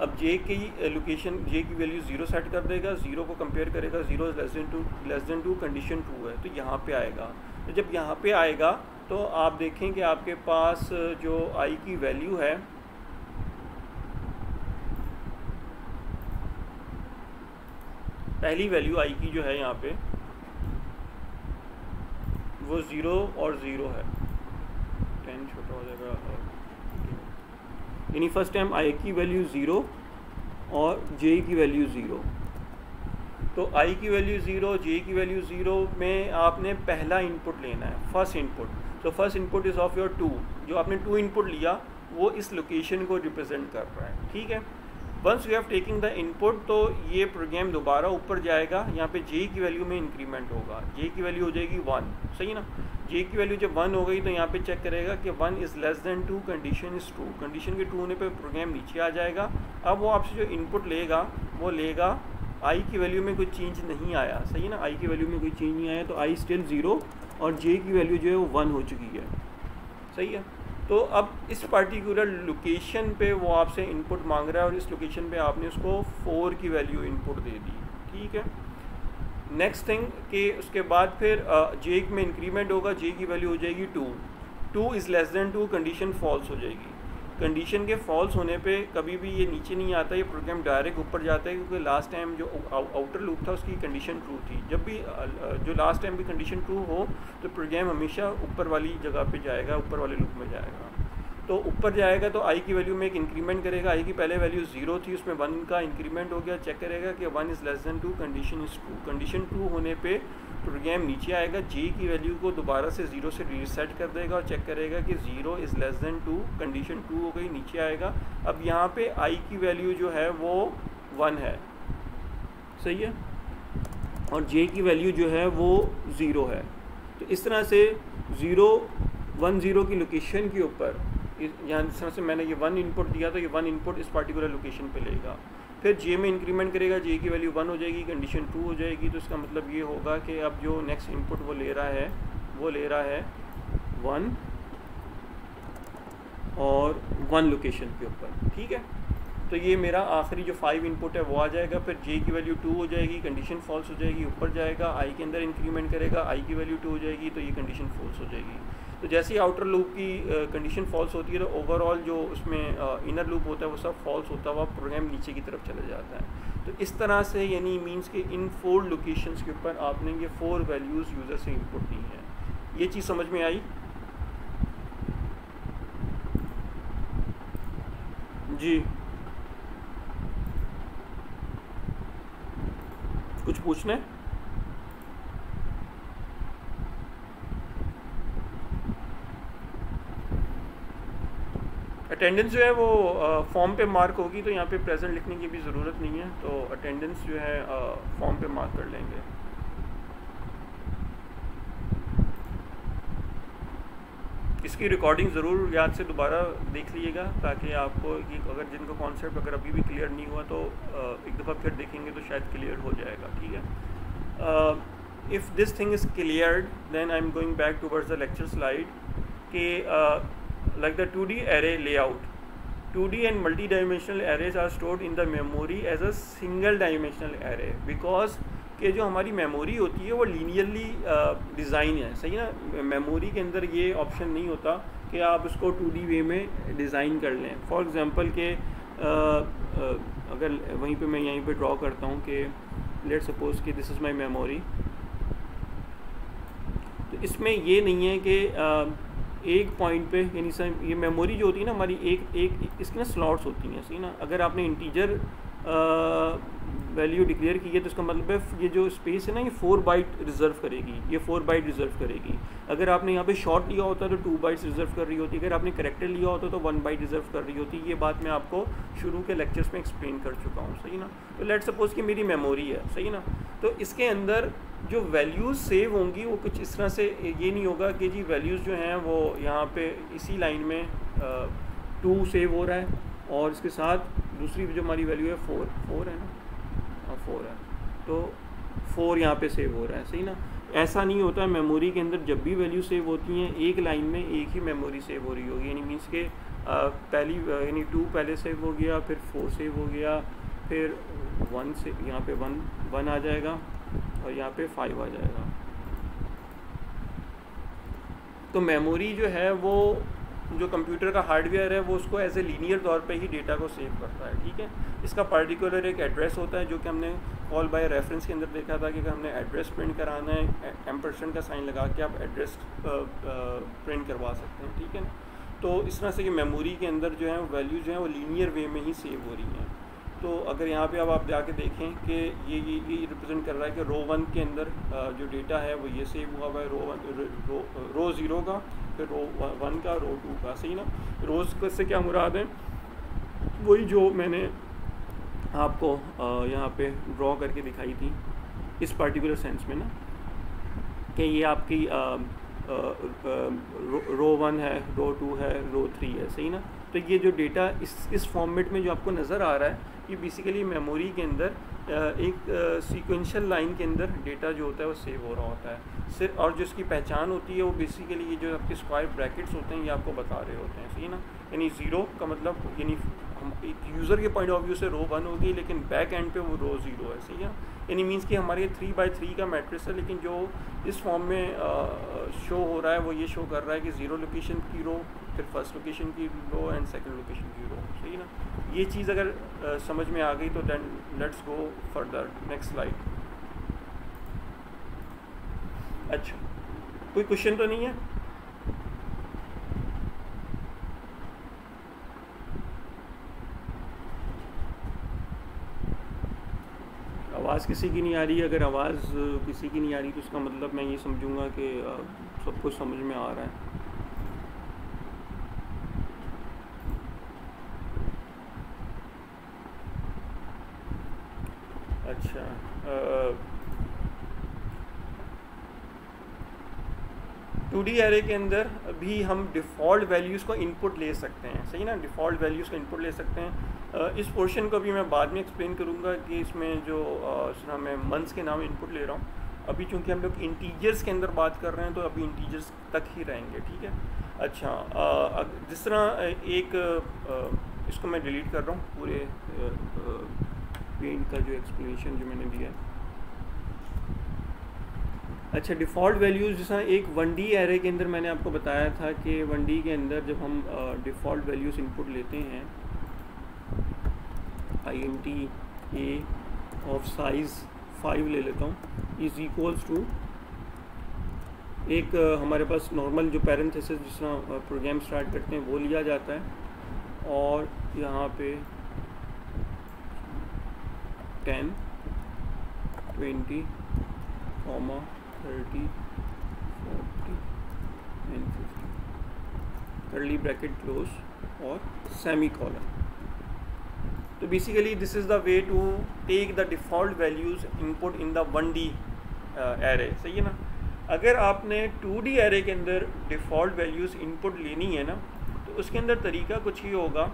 अब जे की लोकेशन जे की वैल्यू ज़ीरो सेट कर देगा ज़ीरो को कंपेयर करेगा zero is less than two less than two condition true है तो यहाँ पे आएगा। तो जब यहाँ पे आएगा तो आप देखें कि आपके पास, जो आई की वैल्यू है पहली वैल्यू आई की जो है यहाँ पे, वो ज़ीरो और ज़ीरो है। टेन छोटा हो जाएगा यानी फ़र्स्ट टाइम आई की वैल्यू ज़ीरो और जे की वैल्यू ज़ीरो तो आई की वैल्यू ज़ीरो जे की वैल्यू ज़ीरो में आपने पहला इनपुट लेना है फ़र्स्ट इनपुट तो first input is of your two जो आपने टू इनपुट लिया, वो इस लोकेशन को रिप्रेजेंट कर रहा है। ठीक है? Once you have taking the input तो ये प्रोग्राम दोबारा ऊपर जाएगा, यहाँ पे जे की वैल्यू में इंक्रीमेंट होगा। जे की वैल्यू हो जाएगी वन सही ना? जे की वैल्यू जब वन हो गई तो यहाँ पे चेक करेगा कि one is less than two condition is true condition के ट्रू होने पे प्रोग्राम नीचे आ जाएगा। अब वो आपसे जो इनपुट लेगा, वो लेगा आई की वैल्यू में कोई चेंज नहीं आया, सही ना? आई की वैल्यू में कोई चेंज नहीं आया तो आई स्टिल ज़ीरो और जे की वैल्यू जो है वो वन हो चुकी है। सही है? तो अब इस पर्टिकुलर लोकेशन पे वो आपसे इनपुट मांग रहा है और इस लोकेशन पे आपने उसको फोर की वैल्यू इनपुट दे दी। ठीक है? नेक्स्ट थिंग कि उसके बाद फिर जे में इंक्रीमेंट होगा जे की वैल्यू हो जाएगी two two is less than two condition false हो जाएगी। कंडीशन के फॉल्स होने पे कभी भी ये नीचे नहीं आता, ये प्रोग्राम डायरेक्ट ऊपर जाता है क्योंकि लास्ट टाइम जो आउटर लूप था उसकी कंडीशन ट्रू थी। जब भी जो लास्ट टाइम भी कंडीशन ट्रू हो तो प्रोग्राम हमेशा ऊपर वाली जगह पे जाएगा, ऊपर वाले लूप में जाएगा। तो ऊपर जाएगा तो आई की वैल्यू में एक इंक्रीमेंट करेगा आई की पहले वैल्यू ज़ीरो थी, उसमें वन का इंक्रीमेंट हो गया चेक करेगा कि one is less than two condition is true condition true होने पे प्रोग्राम नीचे आएगा जे की वैल्यू को दोबारा से ज़ीरो से रीसेट कर देगा और चेक करेगा कि zero is less than two condition true हो गई, नीचे आएगा। अब यहाँ पे आई की वैल्यू जो है वो वन है। सही है? और जे की वैल्यू जो है वो ज़ीरो है। तो इस तरह से ज़ीरो वन ज़ीरो की लोकेशन के ऊपर यहाँ जिस तरह से मैंने ये वन इनपुट दिया तो ये वन इनपुट इस पर्टिकुलर लोकेशन पे लेगा। फिर जे में इंक्रीमेंट करेगा जे की वैल्यू वन हो जाएगी कंडीशन टू हो जाएगी तो इसका मतलब ये होगा कि अब जो नेक्स्ट इनपुट वो ले रहा है, वो ले रहा है वन और वन लोकेशन के ऊपर, ठीक है? तो ये मेरा आखिरी जो फाइव इनपुट है वो आ जाएगा, फिर जे की वैल्यू टू हो जाएगी कंडीशन फॉल्स हो जाएगी, ऊपर जाएगा आई के अंदर इंक्रीमेंट करेगा आई की वैल्यू टू हो जाएगी तो ये कंडीशन फॉल्स हो जाएगी। तो जैसे ही आउटर लूप की कंडीशन फॉल्स होती है तो ओवरऑल जो उसमें इनर लूप होता है, वो सब फॉल्स होता हुआ प्रोग्राम नीचे की तरफ़ चला जाता है। तो इस तरह से यानी मीन्स के इन फोर लोकेशंस के ऊपर आपने ये फोर वैल्यूज़ यूज़र से इनपुट दी है। ये चीज़ समझ में आई? जी। कुछ पूछना है? अटेंडेंस जो है वो फॉर्म पे मार्क होगी तो यहाँ पे प्रेजेंट लिखने की भी ज़रूरत नहीं है तो अटेंडेंस जो है फॉर्म पे मार्क कर लेंगे। इसकी रिकॉर्डिंग ज़रूर याद से दोबारा देख लीजिएगा, ताकि आपको अगर जिनको कॉन्सेप्ट अगर अभी भी क्लियर नहीं हुआ तो एक दफ़ा फिर देखेंगे तो शायद क्लियर हो जाएगा, ठीक है? If this thing is cleared then I am going back towards the lecture slide कि like the 2D array layout. 2D and multi-dimensional arrays are stored in the memory as a single dimensional array because कि जो हमारी memory होती है, वो linearly design है। सही ना? मेमोरी के अंदर ये ऑप्शन नहीं होता कि आप उसको 2D वे में डिज़ाइन कर लें। फॉर एग्ज़ाम्पल के अगर वहीं पे मैं यहीं पे ड्रॉ करता हूँ कि लेट सपोज़ कि दिस इज़ माय मेमोरी तो इसमें ये नहीं है कि एक पॉइंट पे, यानी सर ये मेमोरी जो होती है ना हमारी, एक एक, इसकी ना स्लॉट्स होती हैं, सही ना? अगर आपने इंटीजर वैल्यू डिक्लेयर की है तो इसका मतलब है, ये जो स्पेस है ना, ये फोर बाइट रिज़र्व करेगी, ये फोर बाइट रिज़र्व करेगी। अगर आपने यहाँ पे शॉर्ट लिया होता तो टू बाइट्स रिज़र्व कर रही होती, अगर आपने करेक्टर लिया होता तो वन बाइट रिज़र्व कर रही होती। ये बात मैं आपको शुरू के लेक्चर्स में एक्सप्लेन कर चुका हूँ, सही ना? तो लेट सपोज़ कि मेरी मेमोरी है, सही ना? तो इसके अंदर जो वैल्यूज़ सेव होंगी, वो कुछ इस तरह से, ये नहीं होगा कि जी वैल्यूज़ जो हैं वो यहाँ पे इसी लाइन में टू सेव हो रहा है। और इसके साथ दूसरी जो हमारी वैल्यू है फोर फोर है ना? हाँ फोर है। तो फोर यहाँ पे सेव हो रहा है, सही ना? ऐसा नहीं होता है मेमोरी के अंदर जब भी वैल्यू सेव होती हैं, एक लाइन में एक ही मेमोरी सेव हो रही होगी। यानी मीन्स के पहली यानी टू पहले सेव हो गया, फिर फोर सेव हो गया, फिर वन से, यहाँ पे वन वन आ जाएगा और यहाँ पे फाइव आ जाएगा। तो मेमोरी जो है वो जो कंप्यूटर का हार्डवेयर है, वो उसको एज ए लीनियर तौर पे ही डेटा को सेव करता है, ठीक है? इसका पर्टिकुलर एक एड्रेस होता है, जो कि हमने कॉल बाय रेफरेंस के अंदर देखा था कि अगर हमने एड्रेस प्रिंट कराना है एम परसेंट का साइन लगा के आप एड्रेस प्रिंट करवा सकते हैं, ठीक है? ना तो इस तरह से कि मेमोरी के अंदर जो है वैल्यू जो है, वो लीनियर वे में ही सेव हो रही हैं। तो अगर यहाँ पे अब आप जाके देखें कि ये ये ये रिप्रेजेंट कर रहा है कि रो वन के अंदर जो डेटा है, वो ये सेव हुआ हुआ है रो वन रो रो ज़ीरो का फिर रो वन का रो टू का सही ना? रोज़ से क्या मुराद है? वही जो मैंने आपको यहाँ पे ड्रॉ करके दिखाई थी इस पर्टिकुलर सेंस में ना कि ये आपकी आ, आ, आ, रो, रो वन है रो टू है रो थ्री है सही ना? तो ये जो डेटा इस इस फॉर्मेट में जो आपको नज़र आ रहा है ये बेसिकली मेमोरी के अंदर एक सीक्वेंशियल लाइन के अंदर डेटा जो होता है वो सेव हो रहा होता है। सिर्फ़ और जो इसकी पहचान होती है वो बेसिकली ये जो आपके स्क्वायर ब्रैकेट्स होते हैं ये आपको बता रहे होते हैं सही ना? यानी ज़ीरो का मतलब यानी हम एक यूज़र के पॉइंट ऑफ़ व्यू से रो वन होगी लेकिन बैक एंड पे वो रो ज़ीरो है सही है यानी मीन्स कि हमारे थ्री बाई थ्री का मैट्रिक्स है लेकिन जो इस फॉर्म में आ, शो हो रहा है वो ये शो कर रहा है कि ज़ीरो लोकेशन की रो फिर फ़र्स्ट लोकेशन की रो एंड सेकंड लोकेशन की रो। सही ना? ये चीज़ अगर आ, समझ में आ गई तो then let's go further next slide अच्छा कोई क्वेश्चन तो नहीं है? आवाज़ किसी की नहीं आ रही अगर आवाज़ किसी की नहीं आ रही तो उसका मतलब मैं ये समझूँगा कि सब कुछ समझ में आ रहा है। अच्छा टू डी एरे के अंदर भी हम डिफ़ॉल्ट वैल्यूज़ को इनपुट ले सकते हैं। सही ना? डिफ़ॉल्ट वैल्यूज़ को इनपुट ले सकते हैं। इस पोर्शन को भी मैं बाद में एक्सप्लेन करूँगा कि इसमें जो तरह मैं मंथ्स के नाम इनपुट ले रहा हूँ। अभी चूँकि हम लोग इंटीजर्स के अंदर बात कर रहे हैं तो अभी इंटीजर्स तक ही रहेंगे, ठीक है? अच्छा जिस तरह एक इसको मैं डिलीट कर रहा हूँ, पूरे पेंट का जो एक्सप्लेनेशन जो मैंने दिया अच्छा डिफ़ॉल्ट वैल्यूज़ जैसा एक वन डी एरे के अंदर मैंने आपको बताया था कि वन डी के अंदर जब हम डिफ़ॉल्ट वैल्यूज़ इनपुट लेते हैं I N T A of size five ले लेता हूँ इज़ इक्वल्स टू एक हमारे पास नॉर्मल जो पैरेंथेसिस जिस तरह प्रोग्राम स्टार्ट करते हैं, वो लिया जाता है। और यहाँ पे ten twenty comma thirty forty and fifty curly bracket close और सेमी कॉलम तो basically this is the way to take the default values input in the one D array सही है ना? अगर आपने टू डी एरे के अंदर default values input लेनी है ना तो उसके अंदर तरीका कुछ ही होगा।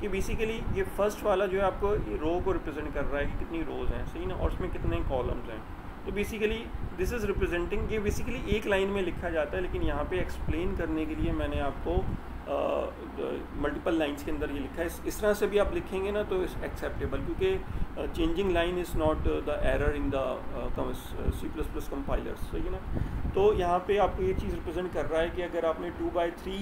कि बेसिकली ये फ़र्स्ट वाला जो है आपको रो को रिप्रेजेंट कर रहा है कि कितनी रोज़ हैं सही ना? और उसमें कितने कॉलम्स हैं। तो बेसिकली दिस इज़ रिप्रेजेंटिंग ये बेसिकली एक लाइन में लिखा जाता है लेकिन यहाँ पे एक्सप्लेन करने के लिए मैंने आपको मल्टीपल लाइंस के अंदर ये लिखा है। इस, तरह से भी आप लिखेंगे ना तो इस एक्सेप्टेबल क्योंकि changing line is not the error in the C plus plus compilers सही है ना? तो यहाँ पे आपको ये चीज़ रिप्रेजेंट कर रहा है कि अगर आपने टू बाई थ्री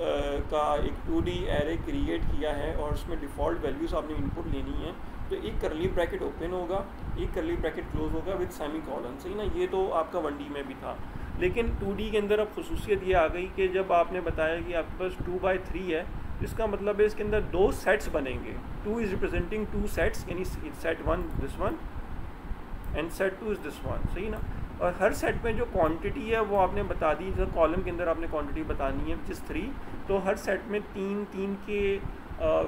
का एक टू डी एरे क्रिएट किया है और उसमें डिफ़ॉल्ट वैल्यूज़ आपने इनपुट लेनी है तो एक करली ब्रैकेट ओपन होगा, एक करली ब्रैकेट क्लोज होगा विद सेमी कॉलन सही ना? ये तो आपका वन डी में भी था। लेकिन टू डी के अंदर अब खसूसियत ये आ गई कि जब आपने बताया कि आपके पास टू बाई थ्री है, इसका मतलब है इसके अंदर दो सेट्स बनेंगे। Two is representing two sets यानी set one this one and set two is this one सही ना? और हर सेट में जो क्वांटिटी है वो आपने बता दी जैसे कॉलम के अंदर आपने क्वांटिटी बतानी है जिस थ्री तो हर सेट में तीन तीन के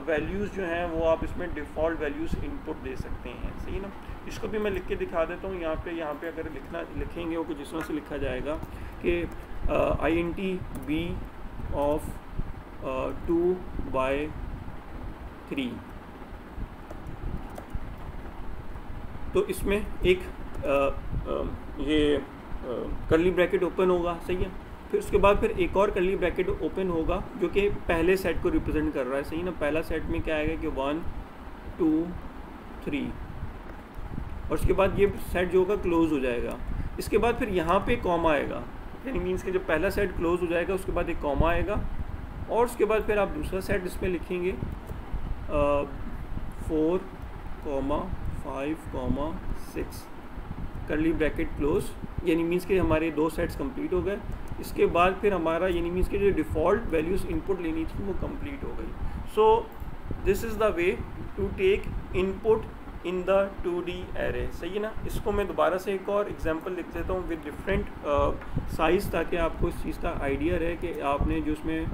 वैल्यूज़ जो हैं वो आप इसमें डिफ़ॉल्ट वैल्यूज़ इनपुट दे सकते हैं सही ना? इसको भी मैं लिख के दिखा देता हूँ यहाँ पे यहाँ पे अगर लिखना लिखेंगे वो कुछ तरह से लिखा जाएगा कि I N T B of two by three तो इसमें एक आ, आ, ये करली ब्रैकेट ओपन होगा, सही है? फिर उसके बाद फिर एक और करली ब्रैकेट ओपन होगा, जो कि पहले सेट को रिप्रेजेंट कर रहा है, सही ना? पहला सेट में क्या आएगा कि वन टू थ्री और उसके बाद ये सेट जो होगा क्लोज हो जाएगा। इसके बाद फिर यहाँ पे कॉमा आएगा। यानी मीन्स के जब पहला सेट क्लोज हो जाएगा, उसके बाद एक कॉमा आएगा। और उसके बाद फिर आप दूसरा सेट इसमें लिखेंगे four comma five comma six curly bracket close यानी मीन्स के हमारे दो सेट्स कंप्लीट हो गए। इसके बाद फिर हमारा, यानी मीन्स के जो डिफ़ॉल्ट वैल्यूज़ इनपुट लेनी थी, वो कंप्लीट हो गई। So this is the way to take input in the two D array सही है ना? इसको मैं दोबारा से एक और एग्जांपल लिख देता हूँ विद डिफरेंट साइज़ ताकि आपको इस चीज़ का आइडिया रहे कि आपने जो उसमें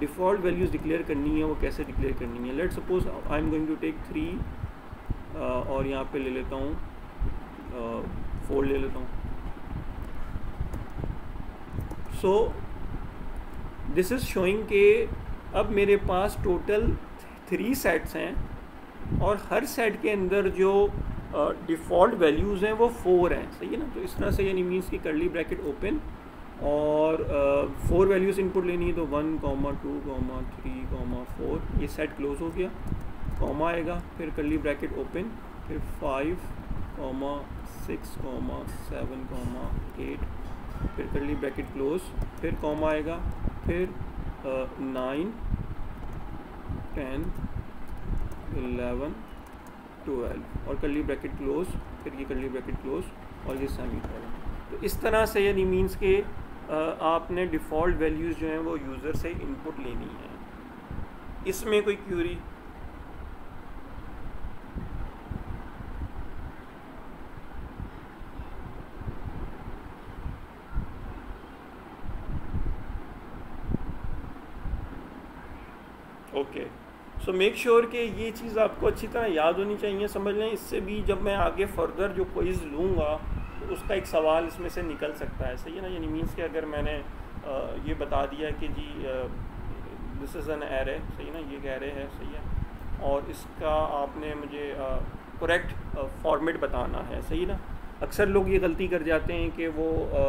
डिफ़ॉल्ट वैल्यूज़ डिक्लेयर करनी है, वो कैसे डिक्लेयर करनी है। Let suppose I am going to take three और यहाँ पे ले लेता हूँ। फोर ले लेता हूँ। सो दिस इज़ शोइंग के अब मेरे पास टोटल थ्री सेट्स हैं और हर सेट के अंदर जो डिफ़ॉल्ट वैल्यूज़ हैं वो फोर हैं। सही है ना? तो इस तरह से यानी मीन्स की करली ब्रैकेट ओपन और फोर वैल्यूज़ इनपुट लेनी है तो one comma two comma three comma four ये सेट क्लोज हो गया। कॉमा आएगा, फिर करली ब्रैकेट ओपन फिर five comma six comma seven comma eight फिर करली ब्रैकेट क्लोज फिर कॉमा आएगा, फिर नाइन टेन एलेवन ट्वेल्व और करली ब्रैकेट क्लोज फिर ये करली ब्रैकेट क्लोज और ये सेमी तो इस तरह से यानी मीन्स के आपने डिफ़ॉल्ट वैल्यूज़ जो हैं वो यूज़र से इनपुट लेनी है। इसमें कोई query okay so make sure कि ये चीज़ आपको अच्छी तरह याद होनी चाहिए समझ लें। इससे भी जब मैं आगे फर्दर जो क्विज़ लूँगा तो उसका एक सवाल इसमें से निकल सकता है। सही है ना? यानी मीन्स कि अगर मैंने ये बता दिया कि जी दिस इज़ एन एरे सही ना? ये एरे है सही है। और इसका आपने मुझे करेक्ट फॉर्मेट बताना है सही ना? अक्सर लोग ये गलती कर जाते हैं कि वो आ,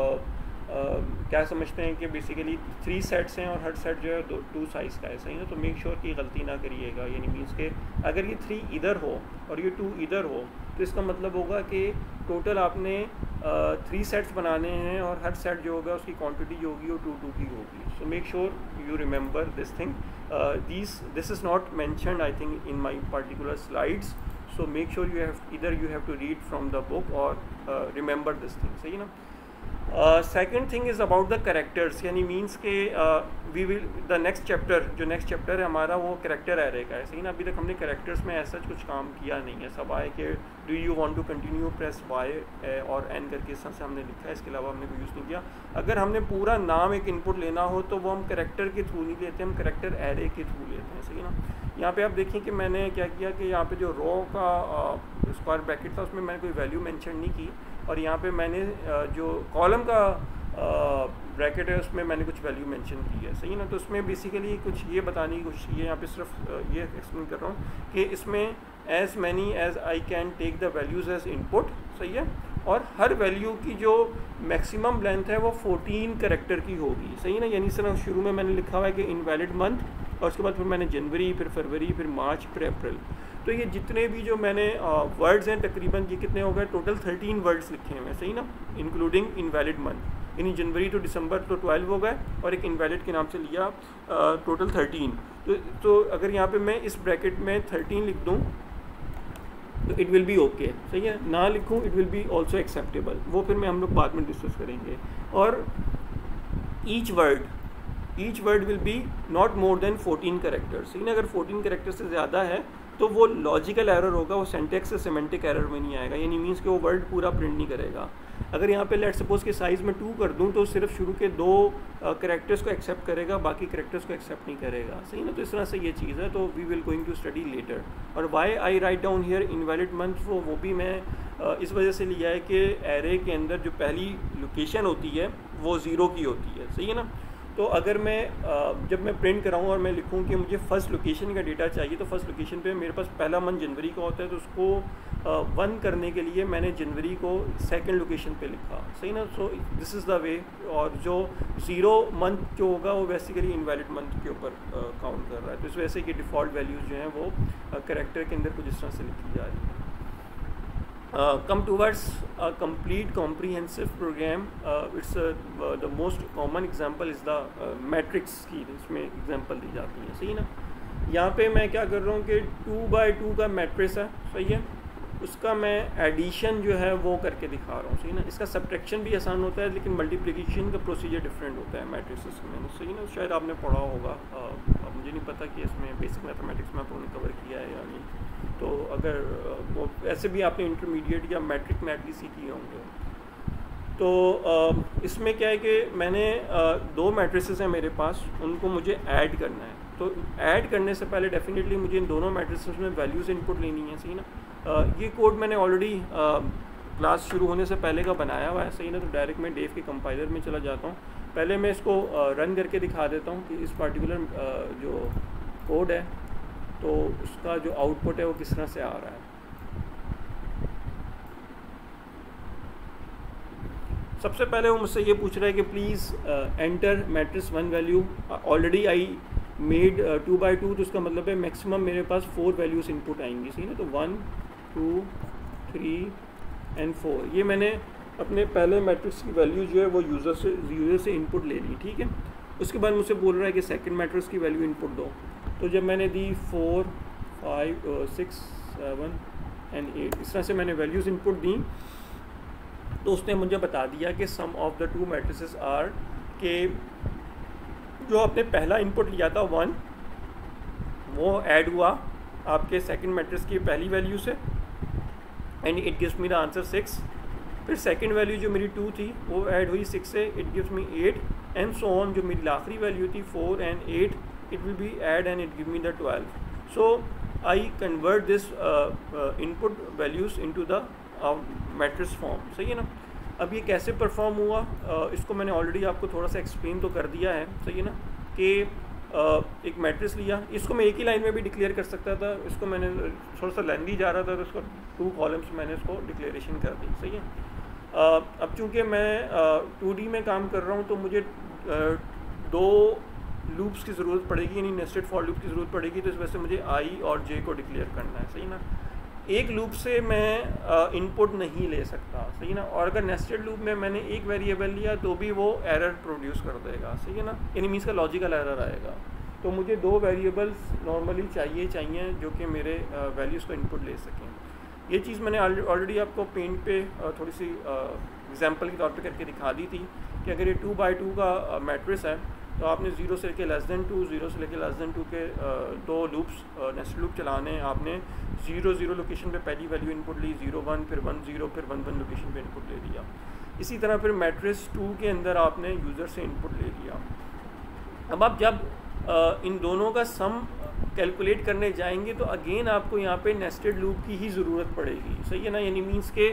क्या समझते हैं कि बेसिकली थ्री सेट्स हैं और हर सेट जो है दो टू साइज़ का है, सही ना तो मेक श्योर कि गलती ना करिएगा। यानी मीन्स के अगर ये थ्री इधर हो और ये टू इधर हो तो इसका मतलब होगा कि टोटल आपने थ्री सेट्स बनाने हैं और हर सेट जो होगा उसकी क्वांटिटी जो होगी वो टू टू की होगी। So make sure you remember this thing this this is not mentioned I think in my particular slides so make sure you have इधर you have to read from the book और remember this thing सही ना? Second thing is about the characters यानी means के we will the next chapter जो next chapter है हमारा, वो करेक्टर एरे का है ना? अभी तक हमने करेक्टर्स में ऐसा कुछ काम किया नहीं है. सब आए कि do you want to continue press Y और एन करके इस तरह से हमने लिखा है. इसके अलावा हमने कोई यूज़ नहीं किया. अगर हमने पूरा नाम एक इनपुट लेना हो तो वो हम करेक्टर के थ्रू नहीं लेते, हम करेक्टर एरे के थ्रू लेते हैं. सही ना? यहाँ पे आप देखें कि मैंने क्या किया कि यहाँ पे जो रो का स्क्वायर ब्रैकेट था, उसमें मैंने कोई वैल्यू मेंशन नहीं की. और यहाँ पे मैंने जो कॉलम का ब्रैकेट है, उसमें मैंने कुछ वैल्यू मेंशन की है। सही ना? तो उसमें बेसिकली कुछ ये बताने की कोशिश की है यहाँ पे सिर्फ़ ये एक्सप्लेन कर रहा हूँ कि इसमें as many as I can take the values as input सही है? और हर वैल्यू की जो मैक्सिमम लेंथ है, वो 14 करेक्टर की होगी। सही ना? यानी सर शुरू में मैंने लिखा हुआ है कि इनवैलिड मंथ और उसके बाद फिर मैंने जनवरी, फिर फरवरी, फिर मार्च, फिर अप्रैल। तो ये जितने भी जो मैंने वर्ड्स हैं तकरीबन, ये कितने हो गए? टोटल थर्टीन वर्ड्स लिखे हैं सही ना इंक्लूडिंग इनवैलिड मंथ यानी जनवरी टू दिसंबर तो ट्वेल्व हो गए और एक इनवैलिड के नाम से लिया टोटल थर्टीन तो तो अगर यहाँ पे मैं इस ब्रैकेट में थर्टीन लिख दूँ तो इट विल बी ओके सही है? ना लिखूँ it will be also acceptable वो फिर मैं हम लोग बाद में डिस्कस करेंगे. और each word each word will be not more than fourteen characters सही ना? अगर फोर्टीन करेक्टर से ज़्यादा है तो वो लॉजिकल एरर होगा, वो सेंटेक्स से सीमेंटिक एरर में नहीं आएगा, यानी मीन्स कि वो वर्ड पूरा प्रिंट नहीं करेगा। अगर यहाँ पे लेट सपोज़ के साइज़ में टू कर दूँ तो सिर्फ़ शुरू के दो करेक्टर्स को एक्सेप्ट करेगा, बाकी करेक्टर्स को एक्सेप्ट नहीं करेगा। सही ना? तो इस तरह से ये चीज़ है तो we will going to study later और why I write down here invalid month वो वो भी मैं इस वजह से लिया है कि एरे के अंदर जो पहली लोकेशन होती है, वो ज़ीरो की होती है। सही है ना? तो अगर मैं जब मैं प्रिंट कराऊँ और मैं लिखूँ कि मुझे फ़र्स्ट लोकेशन का डेटा चाहिए तो फ़र्स्ट लोकेशन पे मेरे पास पहला मंथ जनवरी का होता है तो उसको वन करने के लिए मैंने जनवरी को सेकंड लोकेशन पे लिखा। सही ना? So this is the way और जो ज़ीरो मंथ जो होगा, वो बेसिकली इनवैलिड मंथ के ऊपर काउंट कर रहा है। तो इस वजह से कि डिफ़ॉल्ट वैल्यूज़ जो हैं, वो करेक्टर के अंदर कुछ इस तरह से लिखी जा रही है। Come towards a complete comprehensive program it's the most common example is the matrix की इसमें एग्ज़ाम्पल दी जाती है। सही ना? यहाँ पे मैं क्या कर रहा हूँ कि टू बाई टू का मैट्रिक्स है, सही है? उसका मैं एडिशन जो है वो करके दिखा रहा हूँ, सही ना? इसका सब्ट्रैक्शन भी आसान होता है, लेकिन मल्टीप्लिकेशन का प्रोसीजर डिफरेंट होता है मैट्रिक्स में, सही ना? शायद आपने पढ़ा होगा। अब मुझे नहीं पता कि इसमें बेसिक मैथमेटिक्स में आपने कवर किया है या नहीं। तो अगर वो ऐसे भी आपने इंटरमीडिएट या मैट्रिक मैथ भी सीखी होंगे। तो इसमें क्या है कि मैंने दो मैट्रिसेस हैं मेरे पास, उनको मुझे ऐड करना है। तो ऐड करने से पहले डेफिनेटली मुझे इन दोनों मैट्रिसेस में वैल्यूज़ इनपुट लेनी है, सही ना? ये कोड मैंने ऑलरेडी क्लास शुरू होने से पहले का बनाया हुआ है, सही ना? तो डायरेक्ट मैं डेव के कंपाइलर में चला जाता हूँ। पहले मैं इसको रन करके दिखा देता हूँ कि इस पार्टिकुलर जो कोड है तो उसका जो आउटपुट है वो किस तरह से आ रहा है? सबसे पहले वो मुझसे ये पूछ रहा है कि please enter matrix one value already I made two by two तो उसका मतलब है मैक्सिमम मेरे पास फोर वैल्यूज़ इनपुट आएँगी, सही ना? तो one two three and four ये मैंने अपने पहले मैट्रिक्स की वैल्यू जो है वो यूज़र से यूज़र से इनपुट ले ली, ठीक है? उसके बाद मुझसे बोल रहा है कि सेकंड मैट्रिक्स की वैल्यू इनपुट दो। तो जब मैंने दी four, five six, seven and eight इस तरह से मैंने वैल्यूज़ इनपुट दी तो उसने मुझे बता दिया कि sum of the two matrices are के जो आपने पहला इनपुट लिया था वन वो ऐड हुआ आपके सेकंड मैट्रिक्स की पहली वैल्यू से and it gives me the answer six फिर सेकंड वैल्यू जो मेरी टू थी, वो ऐड हुई सिक्स से it gives me eight and so on जो मेरी आखिरी वैल्यू थी four and eight it will be add and it give me the twelve so I convert this input values into the matrix form सही है ना? अब ये कैसे परफॉर्म हुआ? Uh, इसको मैंने ऑलरेडी आपको थोड़ा सा एक्सप्लेन तो कर दिया है। सही है ना? कि एक मैट्रिक्स लिया। इसको मैं एक ही लाइन में भी डिक्लेयर कर सकता था। इसको मैंने थोड़ा सा लेंदी जा रहा था तो इसको टू कॉलम्स मैंने इसको डिक्लेरेशन कर दी। सही है? अब चूँकि मैं टू डी में काम कर रहा हूँ तो मुझे दो लूप्स की ज़रूरत पड़ेगी, यानी नेस्टेड फॉर लूप की ज़रूरत पड़ेगी तो इस वजह से मुझे आई और जे को डिक्लेयर करना है, सही ना? एक लूप से मैं इनपुट नहीं ले सकता, सही ना? और अगर नेस्टेड लूप में मैंने एक वेरिएबल लिया तो भी वो एरर प्रोड्यूस कर देगा, सही है ना? यानी मीन्स का लॉजिकल एरर आएगा। तो मुझे दो वेरिएबल्स नॉर्मली चाहिए चाहिए, जो कि मेरे वैल्यूज़ को इनपुट ले सकें। ये चीज़ मैंने ऑलरेडी आपको पेंट पे थोड़ी सी एग्जांपल के तौर पे करके दिखा दी थी कि अगर ये टू बाई टू का मैट्रिक्स है तो आपने ज़ीरो से लेके लेस देन टू, ज़ीरो से लेके लेस देन टू के दो लूप्स नेक्स्ट लूप चलाने आपने ज़ीरो ज़ीरो लोकेशन पे पहली वैल्यू इनपुट ली, ज़ीरो वन, फिर वन, ज़ीरो, फिर वन वन लोकेशन पे इनपुट ले लिया। इसी तरह फिर मैट्रिक्स टू के अंदर आपने यूज़र से इनपुट ले लिया। अब आप जब इन दोनों का सम कैलकुलेट करने जाएँगे तो अगेन आपको यहाँ पे नेस्टेड लूप की ही ज़रूरत पड़ेगी। सही है ना? यानी मीन्स के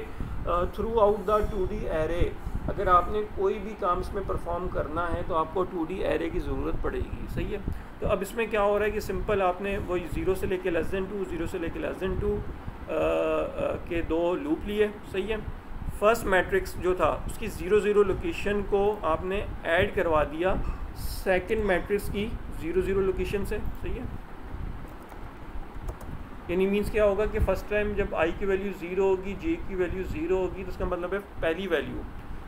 throughout the two D array अगर आपने कोई भी काम इसमें परफॉर्म करना है तो आपको टू डी एरे की ज़रूरत पड़ेगी। सही है? तो अब इसमें क्या हो रहा है कि सिंपल आपने वही ज़ीरो से लेके लेस देन टू ज़ीरो से लेके लेस देन टू के दो लूप लिए। सही है? फ़र्स्ट मैट्रिक्स जो था, उसकी ज़ीरो ज़ीरो लोकेशन को आपने ऐड करवा दिया सेकंड मैट्रिक्स की ज़ीरो ज़ीरो लोकेशन से। सही है? यानी मीन्स क्या होगा कि फ़र्स्ट टाइम जब आई की वैल्यू ज़ीरो होगी जे की वैल्यू ज़ीरो होगी तो उसका मतलब है पहली वैल्यू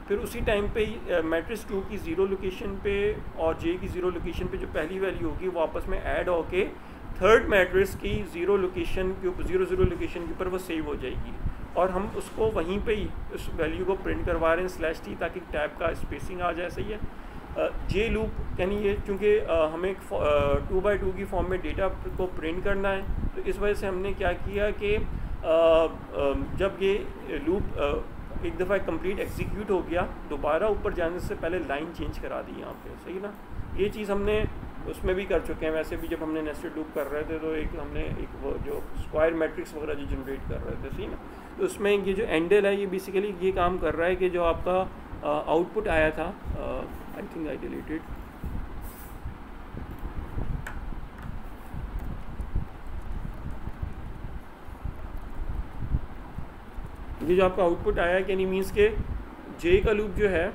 फिर उसी टाइम पे ही मैट्रिक्स टू की ज़ीरो लोकेशन पे और जे की ज़ीरो लोकेशन पे जो पहली वैल्यू होगी, वो आपस में ऐड होके थर्ड मैट्रिक्स की ज़ीरो लोकेशन के ऊपर ज़ीरो ज़ीरो लोकेशन के ऊपर वो सेव हो जाएगी। और हम उसको वहीं पे ही, उस वैल्यू को प्रिंट करवा रहे हैं स्लैश टी ताकि टैब का स्पेसिंग आ जाए सही है। जे लूप यानी ये चूँकि हमें टू बाई टू की फॉर्म में डेटा को प्रिंट करना है तो इस वजह से हमने क्या किया कि जब ये लूप एक दफ़ा कंप्लीट एग्जीक्यूट हो गया, दोबारा ऊपर जाने से पहले लाइन चेंज करा दी यहाँ पे, सही ना? ये चीज़ हमने उसमें भी कर चुके हैं, वैसे भी जब हमने नेस्टेड लूप कर रहे थे तो एक हमने एक वो जो स्क्वायर मैट्रिक्स वगैरह जो जनरेट कर रहे थे, सही ना? तो उसमें ये जो एंडल है, ये बेसिकली ये काम कर रहा है कि जो आपका आउटपुट आया था आई थिंक आई डिलीटेड ये जो आपका आउटपुट आया यानी मीन्स के जे का लूप जो है,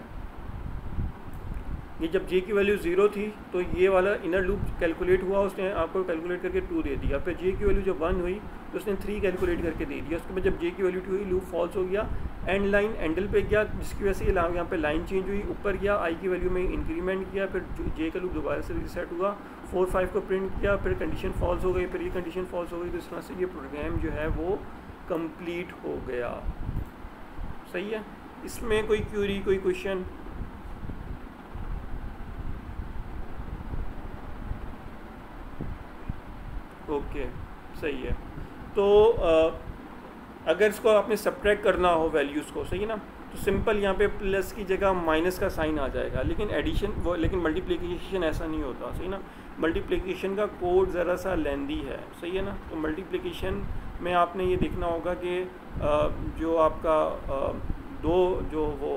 ये जब जे की वैल्यू ज़ीरो थी तो ये वाला इनर लूप कैलकुलेट हुआ, उसने आपको कैलकुलेट करके टू दे दिया। फिर जे की वैल्यू जब वन हुई तो उसने थ्री कैलकुलेट करके दे दिया। उसके बाद जब जे की वैल्यू टू हुई लूप फॉल्स हो गया। एंड लाइन एंडल पे गया, जिसकी वजह से ये यहाँ पे लाइन चेंज हुई, ऊपर गया आई की वैल्यू में इंक्रीमेंट किया, फिर जे का लूप दोबारा से रिसेट हुआ फोर फाइव को प्रिंट किया, फिर कंडीशन फॉल्स हो गई, फिर ये कंडीशन फॉल्स हो गई तो इस तरह से ये प्रोग्राम जो है वो कंप्लीट हो गया। सही है। इसमें कोई क्यूरी कोई क्वेश्चन ओके सही है। तो आ, अगर इसको आपने सब्ट्रैक्ट करना हो वैल्यूज़ को सही है ना? तो सिंपल यहाँ पे प्लस की जगह माइनस का साइन आ जाएगा। लेकिन एडिशन वो लेकिन मल्टीप्लिकेशन ऐसा नहीं होता सही ना? मल्टीप्लिकेशन का कोड ज़रा सा लेंदी है सही है ना? तो मल्टीप्लिकेशन में आपने ये देखना होगा कि जो आपका दो जो वो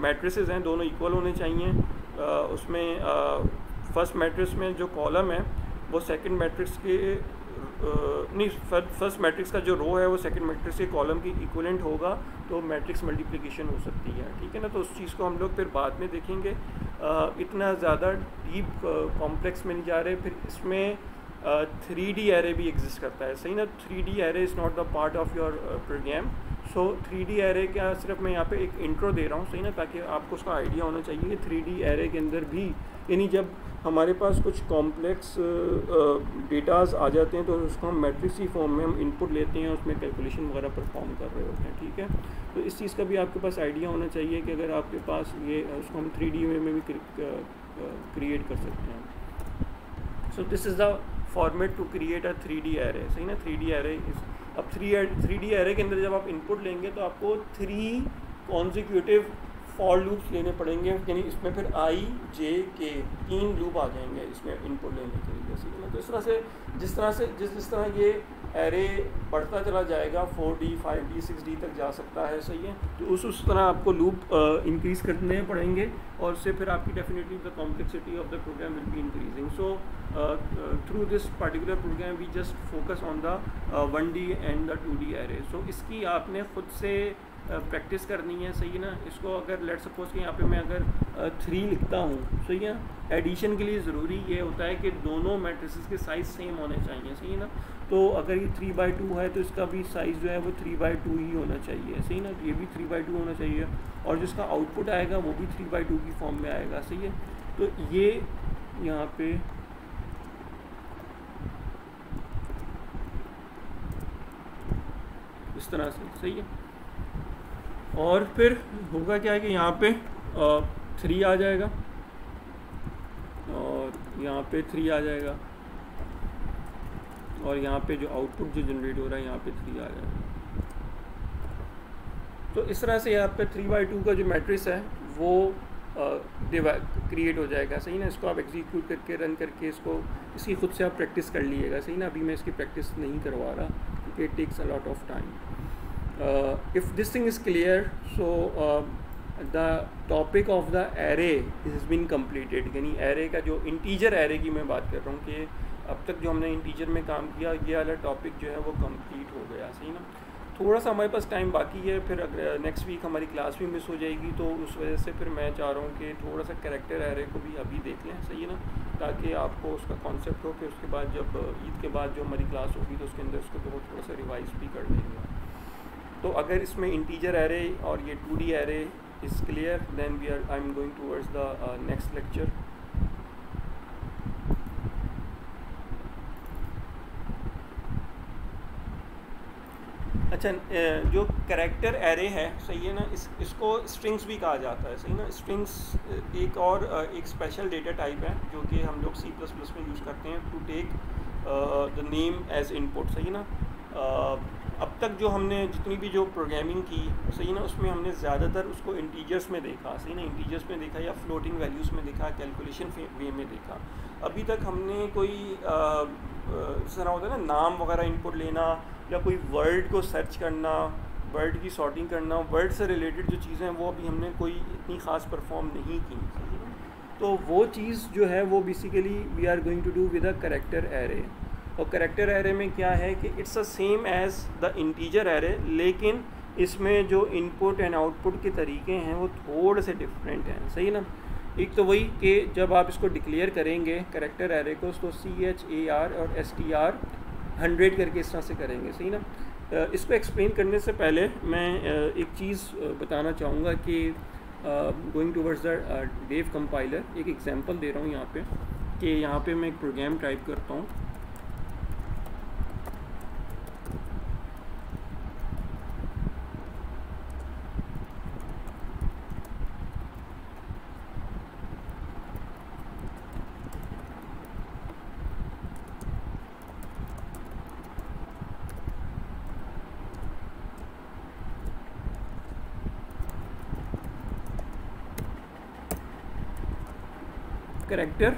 मैट्रिसेस हैं, दोनों इक्वल होने चाहिए। उसमें फ़र्स्ट मैट्रिक्स में जो कॉलम है, वो सेकंड मैट्रिक्स के नहीं फ़र्स्ट मैट्रिक्स का जो रो है, वो सेकंड मैट्रिक्स के कॉलम की इक्वलेंट होगा तो मैट्रिक्स मल्टीप्लिकेशन हो सकती है। ठीक है ना? तो उस चीज़ को हम लोग फिर बाद में देखेंगे। इतना ज़्यादा डीप कॉम्प्लेक्स में नहीं जा रहे, फिर इसमें थ्री डी एरे भी एग्जिस्ट करता है। सही ना? Three D array is not the part of your program so three D array का सिर्फ़ मैं यहाँ पे एक इंट्रो दे रहा हूँ, सही ना? ताकि आपको उसका आइडिया होना चाहिए कि थ्री डी एरे के अंदर भी, यानी जब हमारे पास कुछ कॉम्प्लेक्स डेटाज आ जाते हैं तो उसको हम मैट्रिक्स फॉर्म में हम इनपुट लेते हैं, उसमें कैलकुलेशन वगैरह परफॉर्म कर रहे होते हैं, ठीक है? तो इस चीज़ का भी आपके पास आइडिया होना चाहिए कि अगर आपके पास ये उसको हम थ्री डी में भी क्रिएट कर सकते हैं। So this is the format to create a three D array सही ना? थ्री डी एरे अब थ्री थ्री डी एरे के अंदर जब आप इनपुट लेंगे तो आपको थ्री कॉन्जिक्यूटिव फॉर लूप्स लेने पड़ेंगे, यानी इसमें फिर आई जे के तीन लूप आ जाएँगे इसमें इनपुट लेने के लिए जैसे तो इस तरह से, जिस तरह से, जिस जिस तरह ये एरे बढ़ता चला जाएगा four D five D six D तक जा सकता है सही है? तो उस उस तरह आपको लूप इंक्रीज़ करने पड़ेंगे और उससे फिर आपकी definitely the complexity of the program will be increasing so through this particular program we just focus on the one D and the two D array so इसकी आपने खुद से प्रैक्टिस uh, करनी है सही है ना? इसको अगर लेट सपोज़ कि यहाँ पे मैं अगर थ्री uh, लिखता हूँ सही है? एडिशन के लिए ज़रूरी ये होता है कि दोनों मैट्रिसेस के साइज़ सेम होने चाहिए सही है ना? तो अगर ये थ्री बाई टू है तो इसका भी साइज़ जो है वो थ्री बाई टू ही होना चाहिए। सही ना? ये भी थ्री बाई टू होना चाहिए और जिसका आउटपुट आएगा, वो भी थ्री बाई टू की फॉर्म में आएगा। सही है? तो ये यहाँ पे इस तरह से, सही है? और फिर होगा क्या है कि यहाँ पे थ्री आ जाएगा। और यहाँ पे थ्री आ जाएगा। और यहाँ पे जो आउटपुट जो जनरेट हो रहा है, यहाँ पे थ्री आ जाएगा तो इस तरह से यहाँ पे थ्री बाई टू का जो मैट्रिक्स है, वो क्रिएट हो जाएगा। सही ना? इसको आप एग्जीक्यूट करके रन करके इसको, इसकी खुद से आप प्रैक्टिस कर लीजिएगा। सही ना? अभी मैं इसकी प्रैक्टिस नहीं करवा रहा, क्योंकि it takes a lot of time if this thing is clear so the topic of the array the array completed यानी एरे का जो integer एरे की मैं बात कर रहा हूँ कि अब तक जो हमने इंटीजर में काम किया, ये वाला टॉपिक जो है वो कंप्लीट हो गया, सही ना? थोड़ा सा हमारे पास टाइम बाकी है, फिर अगर नेक्स्ट वीक हमारी क्लास भी मिस हो जाएगी तो उस वजह से फिर मैं चाह रहा हूँ कि थोड़ा सा कैरेक्टर एरे को भी अभी देख लें, सही है ना? ताकि आपको उसका कॉन्सेप्ट हो, फिर उसके बाद जब ईद के बाद जो हमारी क्लास होगी तो उसके अंदर उसको बहुत थोड़ा सा रिवाइज भी कर देंगे तो अगर इसमें इंटीजर एरे और ये two D array is clear then we are I am going towards the next lecture अच्छा जो करेक्टर एरे है, सही है ना, इस, इसको स्ट्रिंग्स भी कहा जाता है, सही ना? स्ट्रिंग्स एक और एक स्पेशल डेटा टाइप है, जो कि हम लोग सी प्लस प्लस में यूज़ करते हैं to take the name as input सही ना? अब तक जो हमने जितनी भी जो प्रोग्रामिंग की, सही ना, उसमें हमने ज़्यादातर उसको इंटीजर्स में देखा, सही ना? इंटीजर्स में देखा या फ्लोटिंग वैल्यूज़ में देखा कैलकुलेशन वे में देखा। अभी तक हमने कोई इस तरह होता है ना, नाम वगैरह इनपुट लेना या कोई वर्ड को सर्च करना वर्ड की सॉर्टिंग करना वर्ड से रिलेटेड जो चीज़ें हैं, वो अभी हमने कोई इतनी ख़ास परफॉर्म नहीं की। तो वो चीज़ जो है, वो basically we are going to do with a character array और करेक्टर एरे में क्या है कि it's a same as the integer array लेकिन इसमें जो इनपुट एंड आउटपुट के तरीके हैं, वो थोड़े से डिफरेंट हैं। सही ना? एक तो वही कि जब आप इसको डिक्लेयर करेंगे करेक्टर एरे को तो सी एच ए आर और एस टी आर हंड्रेड करके इस तरह से करेंगे, सही ना? इसको एक्सप्लेन करने से पहले मैं एक चीज़ बताना चाहूँगा कि going towards the dev compiler एक एग्जांपल दे रहा हूँ यहाँ पे, कि यहाँ पे मैं एक प्रोग्राम टाइप करता हूँ। करेक्टर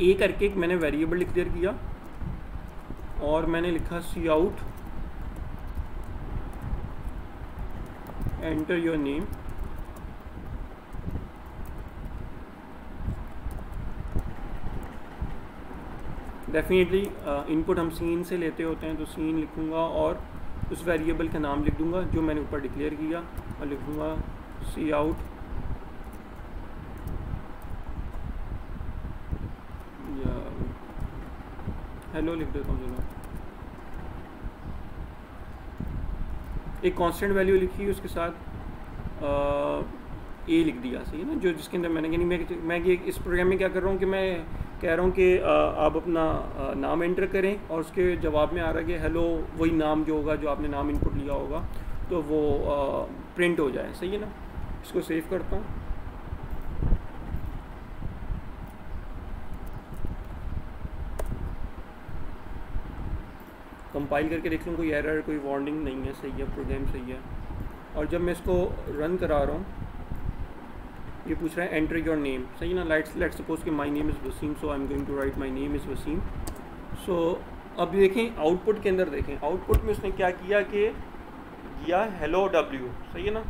ए करके एक मैंने वेरिएबल डिक्लेयर किया और मैंने लिखा C out enter your name definitely input हम सीन से लेते होते हैं तो सीन लिखूँगा और उस वेरिएबल का नाम लिख दूँगा जो मैंने ऊपर डिक्लेयर किया और लिखूँगा सी आउट हेलो लिख देता हूँ चलो एक कांस्टेंट वैल्यू लिखी उसके साथ। ए लिख दिया सही है ना? जो जिसके अंदर मैंने यानी मैं मैं ये इस प्रोग्राम में क्या कर रहा हूँ कि मैं कह रहा हूँ कि आप अपना आ, नाम एंटर करें और उसके जवाब में आ रहा है कि हेलो वही नाम जो होगा जो आपने नाम इनपुट लिया होगा तो वो आ, प्रिंट हो जाए सही है ना? इसको सेव करता हूँ। कंपाइल करके देख लूँ, कोई एरर कोई वार्निंग नहीं है, सही है प्रोग्राम सही है। और जब मैं इसको रन करा रहा हूँ, ये पूछ रहा है एंटर योर नेम सही ना लाइट्स लेट सपोज़ कि my name is Wasim so I am going to write my name is Wasim सो अब देखें आउटपुट के अंदर देखें। आउटपुट में उसने क्या किया कि किया हेलो डब्ल्यू सही है ना?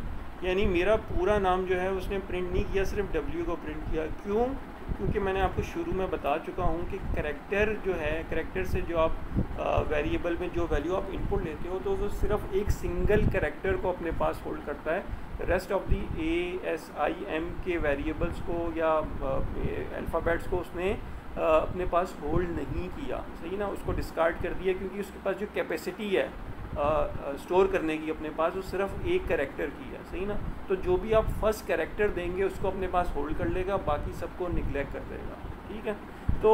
यानी मेरा पूरा नाम जो है, उसने प्रिंट नहीं किया, सिर्फ़ डब्ल्यू को प्रिंट किया। क्यों? क्योंकि मैंने आपको शुरू में बता चुका हूँ कि करेक्टर जो है करेक्टर से जो आप वेरिएबल में जो वैल्यू आप इनपुट लेते हो तो वो सिर्फ़ एक सिंगल करेक्टर को अपने पास होल्ड करता है। Rest of the A S I M के वेरिएबल्स को या अल्फ़ाबेट्स को उसने आ, अपने पास होल्ड नहीं किया। सही ना? उसको डिस्कार्ड कर दिया क्योंकि उसके पास जो कैपेसिटी है स्टोर करने की अपने पास, वो सिर्फ़ एक करेक्टर की है, सही ना? तो जो भी आप फ़र्स्ट करेक्टर देंगे, उसको अपने पास होल्ड कर लेगा, बाकी सबको निगलेक्ट कर देगा, ठीक है? तो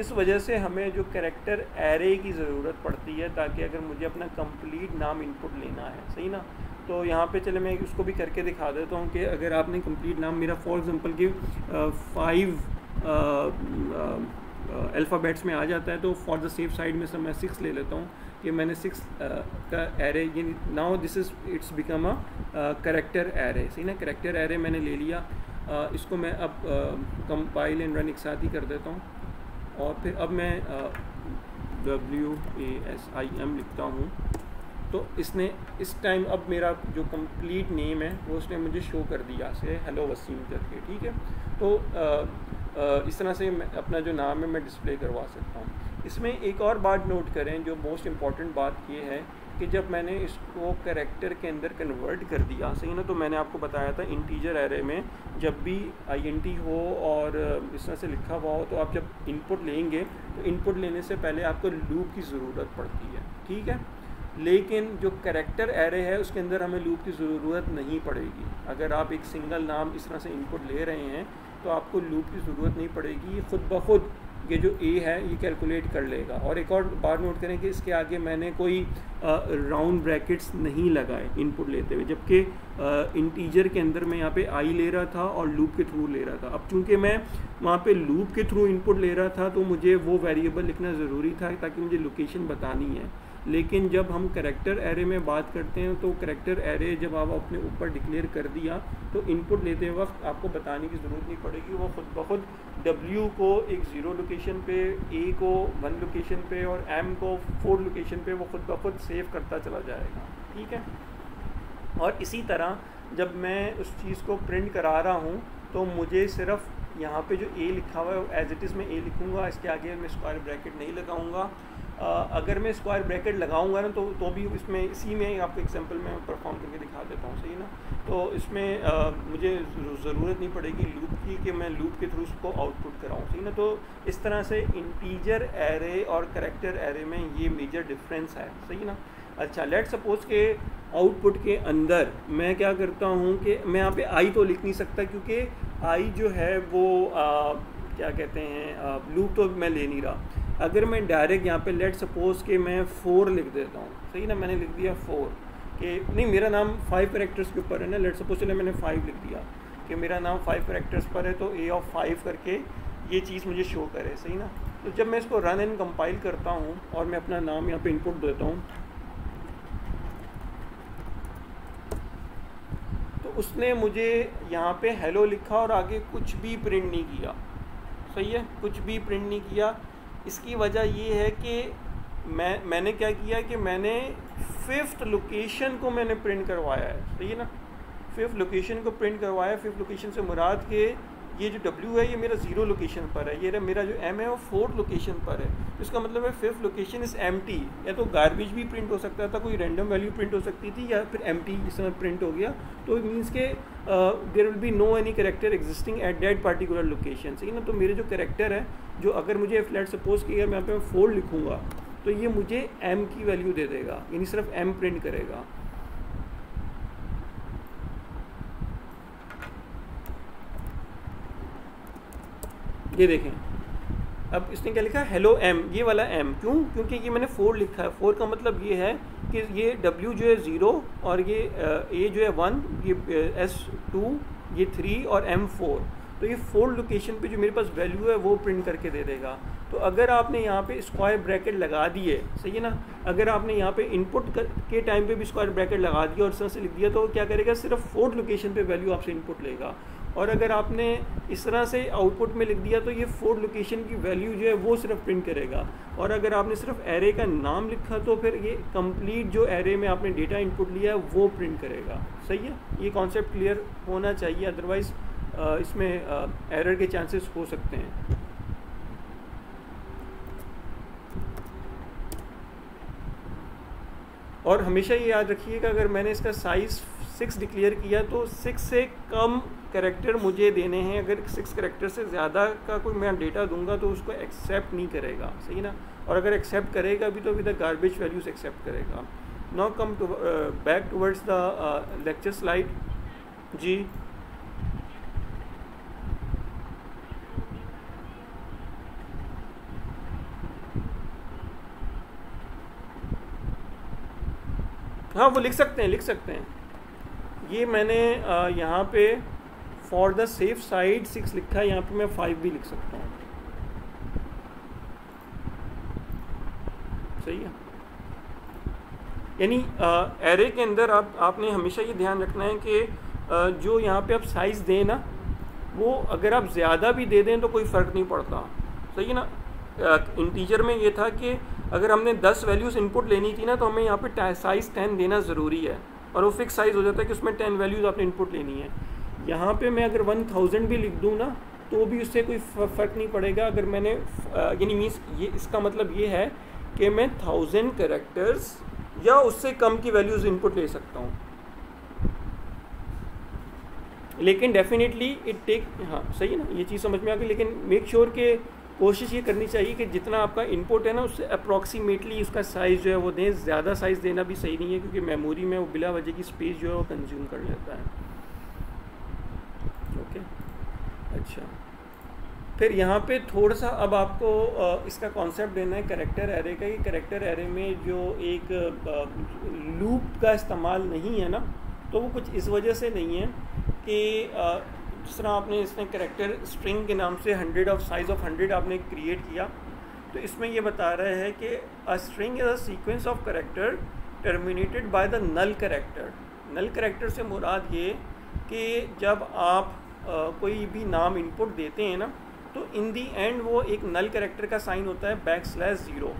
इस वजह से हमें जो करेक्टर एरे की ज़रूरत पड़ती है, ताकि अगर मुझे अपना कंप्लीट नाम इनपुट लेना है, सही ना? तो यहाँ पे चले, मैं उसको भी करके दिखा देता हूँ कि अगर आपने कंप्लीट नाम, मेरा फॉर एग्ज़ाम्पल कि फाइव अल्फ़ाबेट्स में आ जाता है तो फॉर द सेफ़ साइड में से मैं सिक्स ले लेता हूँ कि मैंने सिक्स का एरे ये now this is it's become a character array सही ना? करेक्टर एरे मैंने ले लिया। uh, इसको मैं अब कंपाइल एंड रन एक साथ ही कर देता हूँ। और फिर अब मैं W A S I M लिखता हूँ। तो इसने इस टाइम अब मेरा जो कंप्लीट नेम है वो उसने मुझे शो कर दिया से हेलो वसीम करके ठीक है? तो आ, इस तरह से अपना जो नाम है, मैं डिस्प्ले करवा सकता हूँ। इसमें एक और बात नोट करें, जो मोस्ट इंपॉर्टेंट बात ये है कि जब मैंने इसको करेक्टर के अंदर कन्वर्ट कर दिया, सही ना? तो मैंने आपको बताया था इंटीजर एरे में जब भी आईएनटी हो और इस तरह से लिखा हुआ हो तो आप जब इनपुट लेंगे तो इनपुट लेने से पहले आपको लूप की ज़रूरत पड़ती है, ठीक है? लेकिन जो करेक्टर एरे है, उसके अंदर हमें लूप की ज़रूरत नहीं पड़ेगी। अगर आप एक सिंगल नाम इस तरह से इनपुट ले रहे हैं तो आपको लूप की ज़रूरत नहीं पड़ेगी। खुद ब खुद ये जो ए है, ये कैलकुलेट कर लेगा। और एक और बात नोट करें कि इसके आगे मैंने कोई राउंड ब्रैकेट्स नहीं लगाए इनपुट लेते हुए, जबकि इंटीजर के अंदर मैं यहाँ पे आई ले रहा था और लूप के थ्रू ले रहा था। अब चूँकि मैं वहाँ पे लूप के थ्रू इनपुट ले रहा था तो मुझे वो वेरिएबल लिखना ज़रूरी था ताकि मुझे लोकेशन बतानी है। लेकिन जब हम करेक्टर एरे में बात करते हैं तो करेक्टर एरे जब आप अपने ऊपर डिक्लेयर कर दिया तो इनपुट लेते वक्त आपको बताने की ज़रूरत नहीं पड़ेगी। वो खुद ब खुद डब्ल्यू को एक ज़ीरो लोकेशन पे ए को वन लोकेशन पे और एम को फोर लोकेशन पे वो खुद ब खुद सेव करता चला जाएगा। ठीक है? और इसी तरह जब मैं उस चीज़ को प्रिंट करा रहा हूँ तो मुझे सिर्फ़ यहाँ पे जो ए लिखा हुआ है एज इट इज़ मैं ए लिखूँगा। इसके आगे मैं स्क्वायर ब्रैकेट नहीं लगाऊँगा। अगर मैं स्क्वायर ब्रैकेट लगाऊँगा ना तो तो भी इसमें इसी में आपको एग्जांपल में परफॉर्म करके दिखा देता हूँ सही ना? तो इसमें आ, मुझे ज़रूरत नहीं पड़ेगी लूप की कि मैं लूप के थ्रू उसको आउटपुट कराऊँ सही ना? तो इस तरह से इंटीजर एरे और करेक्टर एरे में ये मेजर डिफरेंस है सही ना? अच्छा लेट सपोज़ के आउटपुट के अंदर मैं क्या करता हूँ कि मैं यहाँ पे आई तो लिख नहीं सकता क्योंकि आई जो है वो आ, क्या कहते हैं लूप तो मैं ले नहीं रहा। अगर मैं डायरेक्ट यहाँ पे लेट सपोज़ के मैं फ़ोर लिख देता हूँ। सही ना? मैंने लिख दिया फ़ोर कि नहीं, मेरा नाम फाइव करेक्टर्स के ऊपर है ना? लेट सपोज़ चले मैंने फाइव लिख दिया कि मेरा नाम फाइव करेक्टर्स पर है तो ए ऑफ़ फाइव करके ये चीज़ मुझे शो करे। सही ना? तो जब मैं इसको रन एंड कंपाइल करता हूँ और मैं अपना नाम यहाँ पे इनपुट देता हूँ तो उसने मुझे यहाँ पे हेलो लिखा और आगे कुछ भी प्रिंट नहीं किया। सही है? कुछ भी प्रिंट नहीं किया। इसकी वजह ये है कि मैं, मैंने क्या किया कि मैंने फिफ्थ लोकेशन को मैंने प्रिंट करवाया है। सही है ना? फिफ्थ लोकेशन को प्रिंट करवाया फिफ्थ लोकेशन से मुराद के ये जो W है, ये मेरा ज़ीरो लोकेशन पर है। ये मेरा जो M है, वो फोर्थ लोकेशन पर है। इसका मतलब है फिफ्थ लोकेशन इज़ एम या तो गार्बेज भी प्रिंट हो सकता था, कोई रैंडम वैल्यू प्रिंट हो सकती थी, या फिर एम टी इस समय प्रिंट हो गया। तो मीन्स के there will be no any character existing at that particular location सही ना? तो मेरे जो करेक्टर है, जो अगर मुझे फ्लैट सपोज़ किया मैं यहाँ पे फोर लिखूँगा तो ये मुझे एम की वैल्यू दे देगा। यानी सिर्फ़ एम प्रिंट करेगा। ये देखें। अब इसने क्या लिखा? हेलो एम ये वाला एम क्यों? क्योंकि ये मैंने फोर लिखा है। फोर का मतलब ये है कि ये डब्ल्यू जो है ज़ीरो और ये ए जो है वन ये एस टू ये थ्री और एम फोर तो ये फोर लोकेशन पे जो मेरे पास वैल्यू है वो प्रिंट करके दे देगा। तो अगर आपने यहाँ पे स्क्वायर ब्रैकेट लगा दिए, सही है ना? अगर आपने यहाँ पे इनपुट के टाइम पे भी स्क्वायर ब्रैकेट लगा दिया और इस तरह से लिख दिया तो क्या करेगा? सिर्फ़ फोर्थ लोकेशन पे वैल्यू आपसे इनपुट लेगा। और अगर आपने इस तरह से आउटपुट में लिख दिया तो ये फोर्थ लोकेशन की वैल्यू जो है, वो सिर्फ़ प्रिंट करेगा। और अगर आपने सिर्फ़ एरे का नाम लिखा तो फिर ये कंप्लीट जो एरे में आपने डेटा इनपुट लिया है, वो प्रिंट करेगा। सही है? ये कॉन्सेप्ट क्लियर होना चाहिए अदरवाइज़ इसमें एरर के चांसेस हो सकते हैं। और हमेशा ये याद रखिएगा, अगर मैंने इसका साइज़ सिक्स डिक्लेयर किया तो सिक्स से कम करेक्टर मुझे देने हैं, अगर सिक्स करेक्टर से ज़्यादा का कोई मैं डेटा दूँगा तो उसको एक्सेप्ट नहीं करेगा, सही ना? और अगर एक्सेप्ट करेगा भी तो विद गार्बेज वैल्यूज़ एक्सेप्ट करेगा। Now come to back towards the lecture slide जी। हाँ वो लिख सकते हैं, लिख सकते हैं। ये मैंने यहाँ पे for the safe side six लिखा है, यहाँ पे मैं फाइव भी लिख सकता हूँ। सही है? यानी एरे के अंदर आप, आपने हमेशा ये ध्यान रखना है कि जो यहाँ पे आप साइज़ दें ना, वो अगर आप ज़्यादा भी दे दें तो कोई फ़र्क नहीं पड़ता। सही है ना? इंटीजर में ये था कि अगर हमने 10 वैल्यूज़ इनपुट लेनी थी ना तो हमें यहाँ पे साइज़ 10 देना ज़रूरी है। और वो फिक्स साइज़ हो जाता है कि उसमें 10 वैल्यूज़ आपने इनपुट लेनी है। यहाँ पे मैं अगर 1000 भी लिख दूँ ना तो भी उससे कोई फ़र्क नहीं पड़ेगा। अगर मैंने यानी मीन्स ये, इसका मतलब ये है कि मैं थाउज़ेंड करेक्टर्स या उससे कम की वैल्यूज़ इनपुट ले सकता हूँ। लेकिन डेफिनेटली इट टेक हाँ सही है ना? ये चीज़ समझ में आ गई। लेकिन मेक श्योर sure के कोशिश ये करनी चाहिए कि जितना आपका इनपुट है ना, उससे अप्रॉक्सीमेटली उसका साइज़ जो है वो दें। ज़्यादा साइज़ देना भी सही नहीं है, क्योंकि मेमोरी में वो बिला वजह की स्पेस जो है वो कंज्यूम कर लेता है। ओके अच्छा। फिर यहाँ पे थोड़ा सा अब आपको इसका कॉन्सेप्ट देना है करेक्टर एरे का। कि करेक्टर एरे में जो एक लूप का इस्तेमाल नहीं है ना तो वो कुछ इस वजह से नहीं है कि जिस तरह आपने इसने करेक्टर स्ट्रिंग के नाम से hundred of size of hundred आपने क्रिएट किया तो इसमें ये बता रहा है कि a string is a sequence of character terminated by the null character null character से मुराद ये कि जब आप कोई भी नाम इनपुट देते हैं ना तो इन दी एंड वो एक नल करेक्टर का साइन होता है back slash zero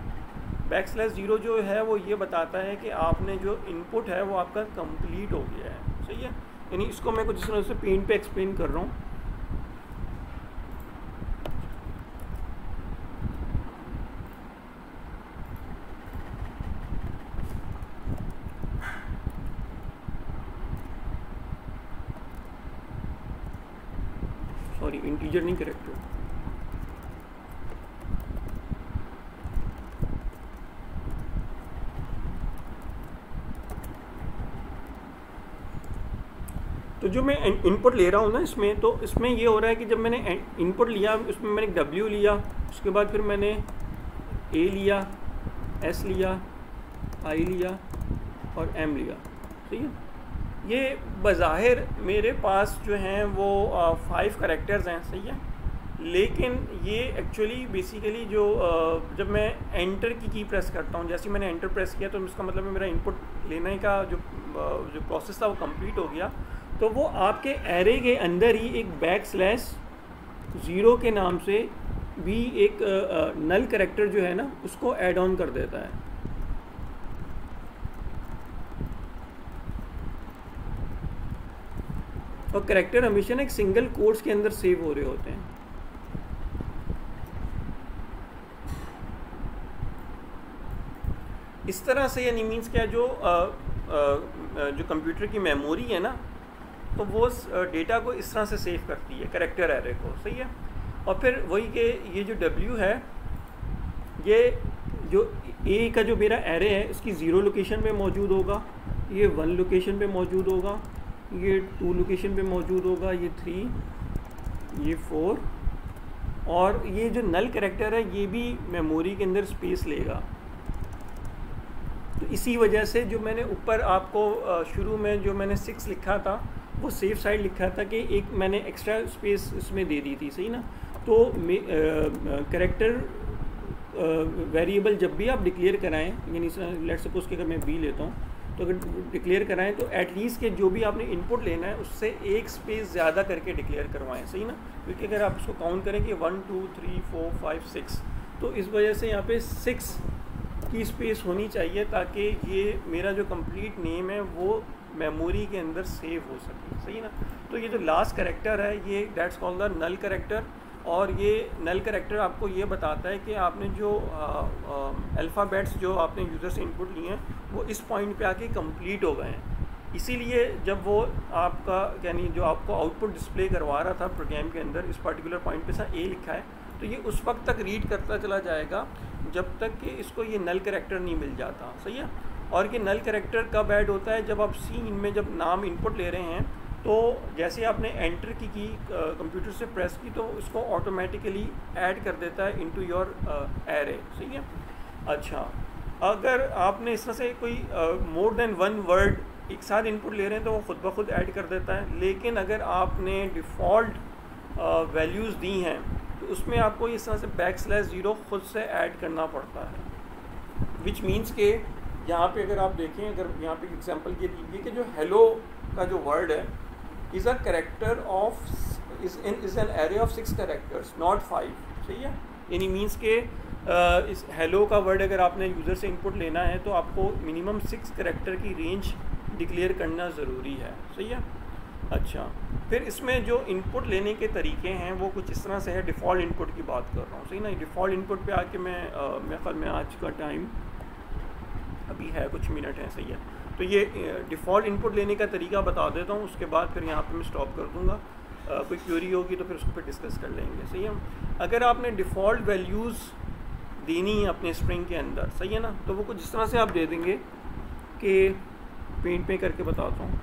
back slash zero जो है, वो ये बताता है कि आपने जो इनपुट है, वो आपका कंप्लीट हो गया है। सही है? यानी इसको मैं कुछ इस तरह से पेंट पे एक्सप्लेन कर रहा हूँ। इंटीजर नहीं करेक्टर तो जो मैं इनपुट ले रहा हूँ ना इसमें तो इसमें ये हो रहा है कि जब मैंने इनपुट लिया, उसमें मैंने डब्ल्यू लिया, उसके बाद फिर मैंने ए लिया एस लिया आई लिया और एम लिया। ठीक है? ये बज़ाहिर मेरे पास जो हैं वो फाइव करेक्टर्स हैं सही है? लेकिन ये एक्चुअली बेसिकली जो आ, जब मैं एंटर की की प्रेस करता हूँ जैसे मैंने एंटर प्रेस किया तो इसका मतलब मेरा इनपुट लेने का जो जो प्रोसेस था वो कंप्लीट हो गया। तो वो आपके एरे के अंदर ही एक बैक स्लैश ज़ीरो के नाम से भी एक नल करेक्टर जो है ना उसको ऐड ऑन कर देता है। और करेक्टर हमेशा एक सिंगल कोर्स के अंदर सेव हो रहे होते हैं। इस तरह से यानी मीन्स क्या जो आ, आ, जो कंप्यूटर की मेमोरी है ना तो वो डेटा को इस तरह से सेव करती है करेक्टर एरे को सही है? और फिर वही के ये जो डब्ल्यू है ये जो ए का जो मेरा एरे है उसकी ज़ीरो लोकेशन पे मौजूद होगा ये वन लोकेशन पे मौजूद होगा ये टू लोकेशन पे मौजूद होगा, ये थ्री ये फोर और ये जो नल करेक्टर है, ये भी मेमोरी के अंदर स्पेस लेगा। तो इसी वजह से जो मैंने ऊपर आपको शुरू में जो मैंने सिक्स लिखा था, वो सेफ़ साइड लिखा था कि एक मैंने एक्स्ट्रा स्पेस इसमें दे दी थी, सही ना? तो करेक्टर वेरिएबल जब भी आप डिक्लेयर कराएँ, यानी लेट सपोज़ कि अगर मैं बी लेता हूँ तो अगर डिक्लेयर कराएँ तो एटलीस्ट के जो भी आपने इनपुट लेना है, उससे एक स्पेस ज़्यादा करके डिक्लेयर करवाएँ, सही ना? क्योंकि अगर आप उसको काउंट करें कि one two three four five six तो इस वजह से यहाँ पे सिक्स की स्पेस होनी चाहिए ताकि ये मेरा जो कंप्लीट नेम है, वो मेमोरी के अंदर सेव हो सके, सही ना? तो ये जो लास्ट करेक्टर है, ये that's call the null character और ये नल करेक्टर आपको ये बताता है कि आपने जो अल्फ़ाबेट्स जो आपने यूज़र से इनपुट लिए हैं, वो इस पॉइंट पे आके कंप्लीट हो गए हैं। इसीलिए जब वो आपका, यानी जो आपको आउटपुट डिस्प्ले करवा रहा था प्रोग्राम के अंदर, इस पर्टिकुलर पॉइंट पे सा ए लिखा है तो ये उस वक्त तक रीड करता चला जाएगा जब तक कि इसको ये नल करेक्टर नहीं मिल जाता। सही है? और ये नल करेक्टर कब ऐड होता है? जब आप सी में जब नाम इनपुट ले रहे हैं तो जैसे आपने एंटर की की कंप्यूटर से प्रेस की तो उसको ऑटोमेटिकली ऐड कर देता है इनटू योर एरे सही है? अच्छा अगर आपने इस तरह से कोई मोर देन वन वर्ड एक साथ इनपुट ले रहे हैं तो वो खुद ब खुद ऐड कर देता है। लेकिन अगर आपने डिफ़ॉल्ट वैल्यूज़ दी हैं तो उसमें आपको इस तरह से बैक स्लैश ज़ीरो खुद से ऐड करना पड़ता है। विच मीन्स के यहाँ पे अगर आप देखें, अगर यहाँ पे एग्जांपल ये दीजिए कि जो हेलो का जो वर्ड है is a character of in is an array of six characters not five सही है? यानी मीन्स के इस हेलो का वर्ड अगर आपने यूज़र से इनपुट लेना है तो आपको मिनिमम सिक्स करेक्टर की रेंज डिक्लेयर करना ज़रूरी है। सही है? अच्छा। फिर इसमें जो इनपुट लेने के तरीके हैं, वो कुछ इस तरह से है डिफ़ॉल्ट इनपुट की बात कर रहा हूँ। सही ना? डिफ़ॉल्ट इनपुट पे आके मैं मेरे ख्याल में आज का टाइम अभी है, कुछ मिनट हैं, सही है। तो ये डिफ़ॉल्ट इनपुट लेने का तरीका बता देता हूँ, उसके बाद फिर यहाँ पे मैं स्टॉप कर दूँगा। कोई क्यूरी होगी तो फिर उसको फिर डिस्कस कर लेंगे। सही है? अगर आपने डिफ़ॉल्ट वैल्यूज़ देनी है अपने स्प्रिंग के अंदर, सही है ना? तो वो कुछ इस तरह से आप दे देंगे कि पेंट पे करके बताता हूँ।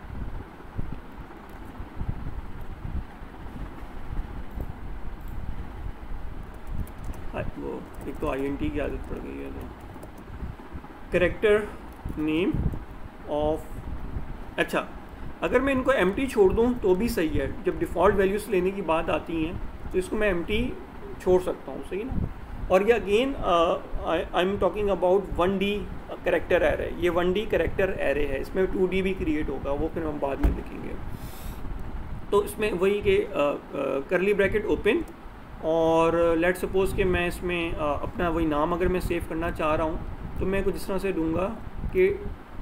वो एक तो आई एन टी की आदत पड़ गई है। तो करेक्टर नेम ऑफ़ अच्छा अगर मैं इनको MT छोड़ दूँ तो भी सही है। जब डिफ़ॉल्ट वैल्यूज़ लेने की बात आती हैं तो इसको मैं MT छोड़ सकता हूँ सही ना? और ये again I am talking about one D character array ये वन डी करेक्टर एरे है। इसमें टू डी भी क्रिएट होगा वो फिर हम बाद में देखेंगे। तो इसमें वही के करली ब्रैकेट ओपन और लेट सपोज़ कि मैं इसमें uh, अपना वही नाम अगर मैं सेव करना चाह रहा हूँ तो मैं कुछ इस तरह से दूँगा कि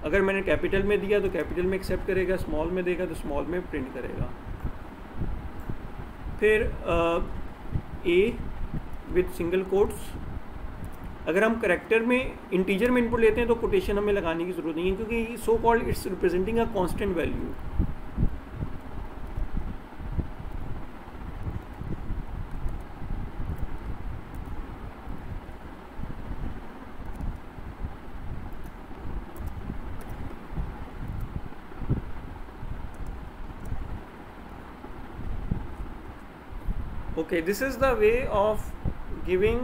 अगर मैंने कैपिटल में दिया तो कैपिटल में एक्सेप्ट करेगा, स्मॉल में देगा तो स्मॉल में प्रिंट करेगा। फिर ए विथ सिंगल कोट्स अगर हम करेक्टर में इंटीजर में इनपुट लेते हैं तो कोटेशन हमें लगाने की ज़रूरत नहीं है, क्योंकि so called it's representing a constant value okay, this is the way of giving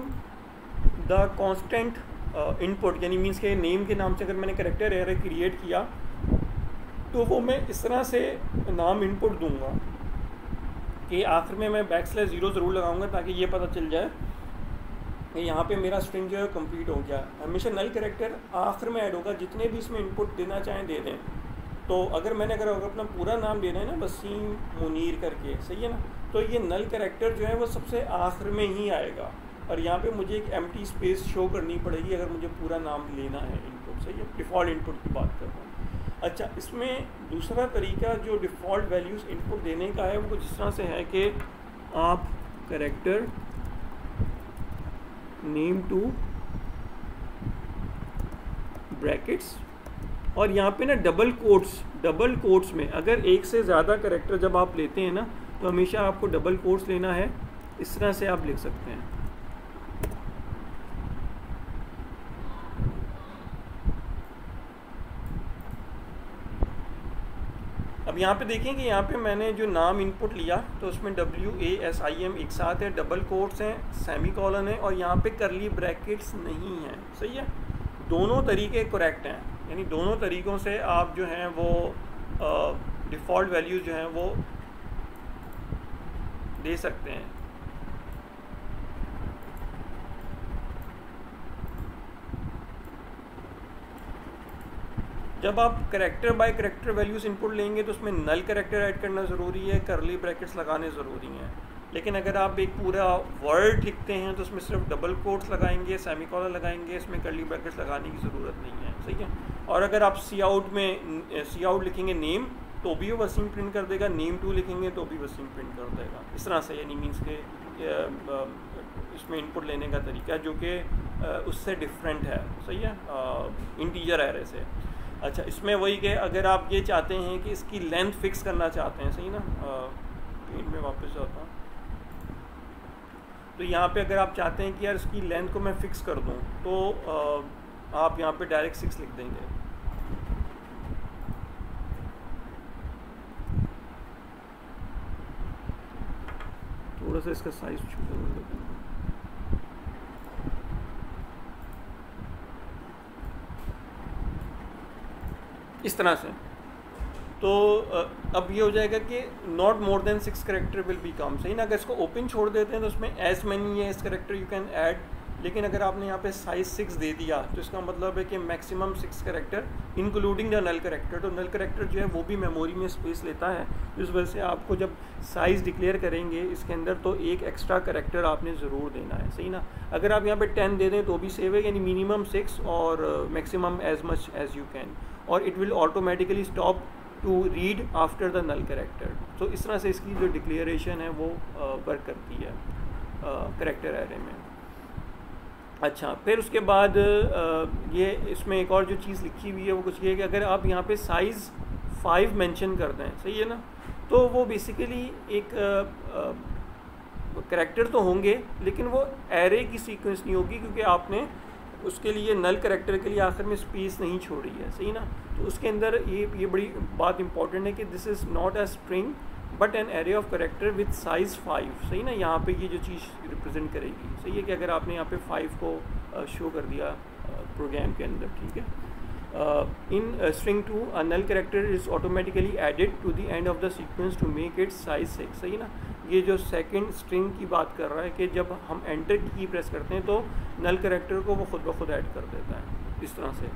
the constant input यानी मीन्स के नेम के नाम से अगर मैंने करेक्टर एरे क्रिएट किया तो वो मैं इस तरह से नाम इनपुट दूँगा कि आखिर में मैं बैक स्लैश ज़ीरो ज़रूर लगाऊँगा ताकि ये पता चल जाए कि यहाँ पे मेरा स्ट्रिंग जो है कंप्लीट हो गया। हमेशा नल करेक्टर आखिर में ऐड होगा, जितने भी इसमें इनपुट देना चाहें दे दें। तो अगर मैंने अगर अपना पूरा नाम देना है ना वसीम मुनीर करके, सही है ना? तो ये नल करेक्टर जो है वो सबसे आखिर में ही आएगा। और यहाँ पे मुझे एक एम स्पेस शो करनी पड़ेगी अगर मुझे पूरा नाम लेना है इनपुट से। है डिफ़ॉल्ट इनपुट की बात कर रहा हूँ। अच्छा इसमें दूसरा तरीका जो डिफ़ॉल्ट वैल्यूज़ इनपुट देने का है, वो कुछ इस तरह से है कि आप करेक्टर नेम टू ब्रैकेट्स और यहाँ पे ना डबल कोट्स डबल कोट्स में अगर एक से ज़्यादा करेक्टर जब आप लेते हैं ना तो हमेशा आपको डबल कोर्स लेना है। इस तरह से आप लिख सकते हैं। अब यहाँ पे देखें कि यहाँ पे मैंने जो नाम इनपुट लिया तो उसमें W A S I M एक साथ है डबल कोट्स हैं सेमी कॉलन है, और यहाँ पे करली ब्रैकेट्स नहीं हैं। सही है? दोनों तरीके करेक्ट हैं। यानी दोनों तरीक़ों से आप जो हैं वो डिफ़ॉल्ट वैल्यूज़ जो हैं वो दे सकते हैं। जब आप character by character values input लेंगे तो उसमें नल करेक्टर ऐड करना ज़रूरी है करली ब्रैकेट्स लगाने ज़रूरी हैं। लेकिन अगर आप एक पूरा वर्ड लिखते हैं तो उसमें सिर्फ़ डबल कोट्स लगाएँगे सेमी कॉलर लगाएँगे, इसमें करली ब्रैकेट्स लगाने की ज़रूरत नहीं है, सही है? और अगर आप सी आउट में सी आउट लिखेंगे नेम तो भी वो वसीम प्रिंट कर देगा नेम टू लिखेंगे तो भी वसीम प्रिंट कर देगा। इस तरह से यानी मीन्स के इसमें इनपुट लेने का तरीका जो कि उससे डिफरेंट है। सही है? इंटीजर एरे से। अच्छा इसमें वही कि अगर आप ये चाहते हैं कि इसकी लेंथ फिक्स करना चाहते हैं सही ना? पेंट में वापस जाता हूँ। तो यहाँ पे अगर आप चाहते हैं कि यार इसकी लेंथ को मैं फ़िक्स कर दूँ तो आ, आप यहाँ पे डायरेक्ट सिक्स लिख देंगे। थोड़ा सा इसका साइज़ छोटा कर देते हैं। इस तरह से। तो अब ये हो जाएगा कि not more than six character will be come. सही ना? अगर इसको ओपन छोड़ देते हैं तो उसमें एज मैनी है इस करेक्टर यू कैन ऐड लेकिन अगर आपने यहाँ पे साइज़ सिक्स दे दिया तो इसका मतलब है कि maximum six character including the null character तो नल करेक्टर जो है वो भी मेमोरी में स्पेस लेता है। इस वजह से आपको जब साइज़ डिक्लेयर करेंगे इसके अंदर तो एक एक्स्ट्रा करेक्टर आपने ज़रूर देना है। सही ना? अगर आप यहाँ पे टेन दे दें तो भी सेव है यानी मिनिमम सिक्स और maximum as much as you can और it will automatically stop to read after the null character तो इस तरह से इसकी जो डिक्लेरेशन है वो वर्क uh, करती है करेक्टर uh, एरे में। अच्छा फिर उसके बाद ये इसमें एक और जो चीज़ लिखी हुई है, वो कुछ ये कि अगर आप यहाँ पे साइज़ फाइव मेंशन कर दें, सही है ना? तो वो बेसिकली एक करेक्टर तो होंगे, लेकिन वो एरे की सीक्वेंस नहीं होगी, क्योंकि आपने उसके लिए नल करेक्टर के लिए आखिर में स्पेस नहीं छोड़ी है, सही ना? तो उसके अंदर ये ये बड़ी बात इंपॉर्टेंट है कि this is not a string but an array of character with size five सही ना? यहाँ पे ये जो चीज़ रिप्रेजेंट करेगी। सही है कि अगर आपने यहाँ पे फाइव को शो कर दिया प्रोग्राम के अंदर, ठीक है? In string to a null character is automatically added to the end of the sequence to make it size six सही ना? ये जो सेकंड स्ट्रिंग की बात कर रहा है कि जब हम एंटर की प्रेस करते हैं तो नल करेक्टर को वो खुद ब खुद ऐड कर देता है, इस तरह से।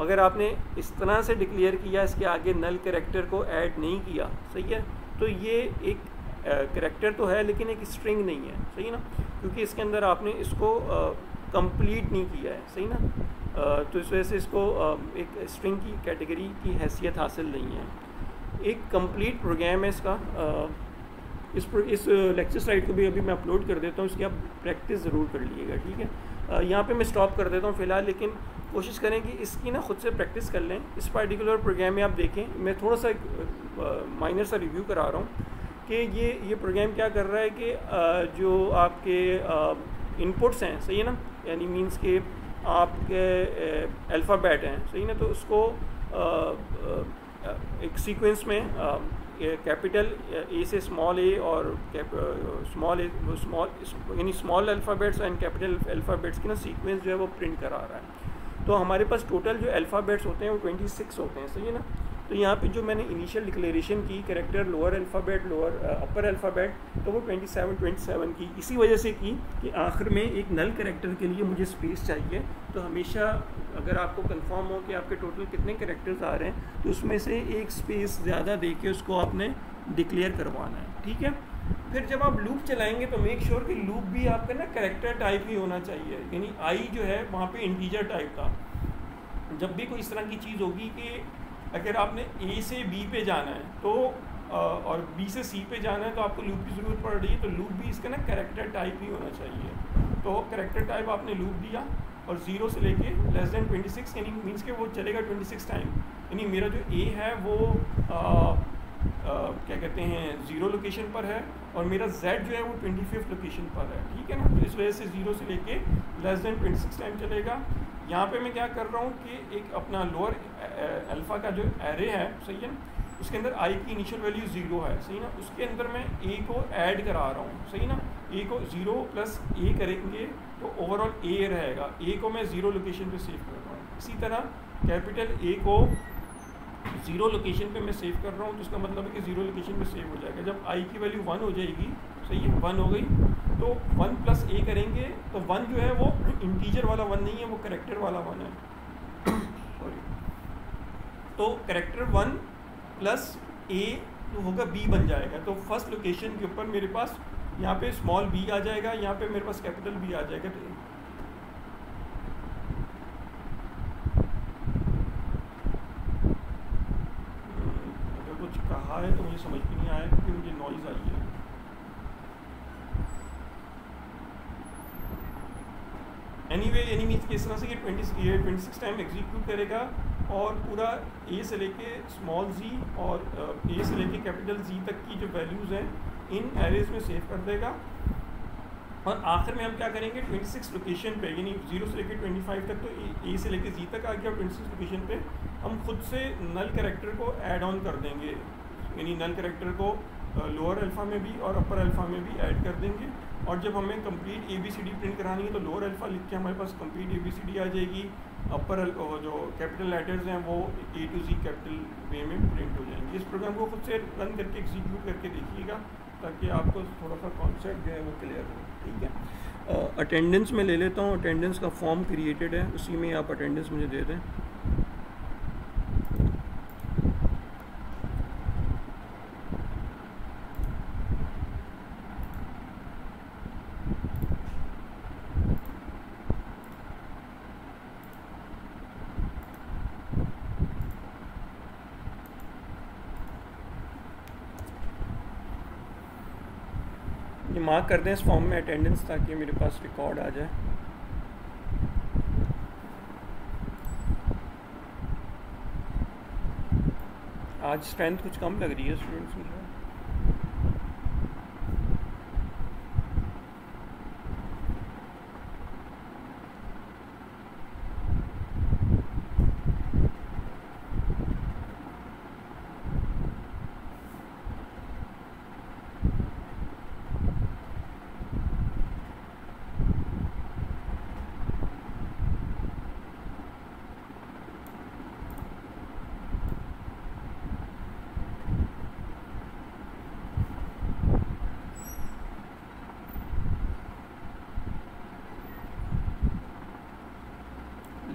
अगर आपने इस तरह से डिक्लेयर किया, इसके आगे नल करेक्टर को ऐड नहीं किया, सही है? तो ये एक करेक्टर तो है लेकिन एक स्ट्रिंग नहीं है सही ना? क्योंकि इसके अंदर आपने इसको कंप्लीट नहीं किया है सही ना? आ, तो इस वजह से इसको आ, एक स्ट्रिंग की कैटेगरी की हैसियत हासिल नहीं है। एक कंप्लीट प्रोग्राम है इसका आ, इस इस लेक्चर साइट को भी अभी मैं अपलोड कर देता हूँ इसकी आप प्रैक्टिस ज़रूर कर लीजिएगा ठीक है? यहाँ पे मैं स्टॉप कर देता हूँ फ़िलहाल, लेकिन कोशिश करें कि इसकी ना खुद से प्रैक्टिस कर लें। इस पर्टिकुलर प्रोग्राम में आप देखें, मैं थोड़ा सा माइनर सा रिव्यू करा रहा हूँ कि ये ये प्रोग्राम क्या कर रहा है कि जो आपके इनपुट्स हैं, सही है ना? यानी मींस के आपके अल्फ़ाबेट हैं, सही ना? तो उसको एक सीक्वेंस में कैपिटल ए से स्मॉल ए और स्मॉल स्मॉल यानी small alphabets and capital alphabets की ना सीक्वेंस जो है वो प्रिंट करा रहा है। तो हमारे पास टोटल जो अल्फ़ाबेट्स होते हैं वो ट्वेंटी सिक्स होते हैं, सही है ना? तो यहाँ पे जो मैंने इनिशियल डिक्लेरेशन की character lower alphabet lower upper alphabet तो वो 27 27 की। इसी वजह से की कि आखिर में एक नल करेक्टर के लिए मुझे स्पेस चाहिए। तो हमेशा अगर आपको कंफर्म हो कि आपके टोटल कितने करेक्टर्स आ रहे हैं तो उसमें से एक स्पेस ज़्यादा दे के उसको आपने डिक्लेयर करवाना है। ठीक है? फिर जब आप लूप चलाएँगे तो मेक श्योर sure कि लूप भी आपका ना करेक्टर टाइप ही होना चाहिए। यानी आई जो है वहाँ पे इंटीजर टाइप था जब भी कोई इस तरह की चीज़ होगी कि अगर आपने ए से बी पे जाना है तो आ, और बी से सी पे जाना है तो आपको लूप की ज़रूरत पड़ रही है तो लूप भी इसका ना करेक्टर टाइप ही होना चाहिए। तो करेक्टर टाइप आपने लूप दिया और ज़ीरो से लेके लेस देन ट्वेंटी सिक्स यानी मीन्स के वो चलेगा ट्वेंटी सिक्स टाइम यानी मेरा जो ए है वो आ, आ, क्या कहते हैं ज़ीरो लोकेशन पर है और मेरा जेड जो है वो ट्वेंटी फिफ्थ लोकेशन पर है। ठीक है ना? तो इस वजह से ज़ीरो से लेके less than twenty six time चलेगा। यहाँ पे मैं क्या कर रहा हूँ कि एक अपना लोअर अल्फ़ा का जो एरे है, सही है उसके अंदर आई की इनिशियल वैल्यू ज़ीरो है, सही ना? उसके अंदर मैं ए को ऐड करा रहा हूँ, सही ना? ए को ज़ीरो प्लस ए करेंगे तो ओवरऑल ए रहेगा। ए को मैं ज़ीरो लोकेशन पे सेव कर रहा हूँ। इसी तरह कैपिटल ए को ज़ीरो लोकेशन पे मैं सेव कर रहा हूँ तो उसका मतलब है कि ज़ीरो लोकेशन पे सेव हो जाएगा। जब आई की वैल्यू वन हो जाएगी, सही है वन हो गई तो वन प्लस ए करेंगे तो वन जो है वो इंटीजर वाला वन नहीं है, वो करेक्टर वाला वन है। सॉरी तो करेक्टर वन प्लस ए तो होगा बी बन जाएगा। तो फ़र्स्ट लोकेशन के ऊपर मेरे पास यहाँ पे स्मॉल बी आ जाएगा, यहाँ पे मेरे पास कैपिटल बी आ जाएगा। तो हम्म, अगर कुछ कहा है तो मुझे समझ में नहीं आया क्योंकि मुझे नॉइज़ आई है। एनी वे एनी मीन्स किस तरह से ये twenty twenty six time execute करेगा और पूरा ए से लेके स्मॉल जी और ए से लेके कैपिटल जी तक की जो वैल्यूज़ हैं, इन एरेज में सेव कर देगा। और आखिर में हम क्या करेंगे? 26 लोकेशन पे, यानी ज़ीरो से लेकर 25 तक तो ए से लेकर जी तक आ गया और 26 लोकेशन पे हम खुद से नल करेक्टर को ऐड ऑन कर देंगे। यानी नल करेक्टर को लोअर अल्फ़ा में भी और अपर अल्फ़ा में भी ऐड कर देंगे। और जब हमें complete A B C D print करानी है तो लोअर अल्फ़ा लिख के हमारे पास complete A B C D आ जाएगी। अपर जो कैपिटल लेटर्स हैं वो ए टू जी कैपिटल वे में प्रिंट हो जाएँगे। इस प्रोग्राम को खुद से रन करके एग्जीक्यूट करके देखिएगा ताकि आपको थोड़ा सा कॉन्सेप्ट जो है वो क्लियर हो। ठीक है। अटेंडेंस में ले लेता हूँ। अटेंडेंस का फॉर्म क्रिएटेड है, उसी में आप अटेंडेंस मुझे दे दें। मार्क कर दें इस फॉर्म में अटेंडेंस ताकि मेरे पास रिकॉर्ड आ जाए। आज स्ट्रेंथ कुछ कम लग रही है स्टूडेंट्स की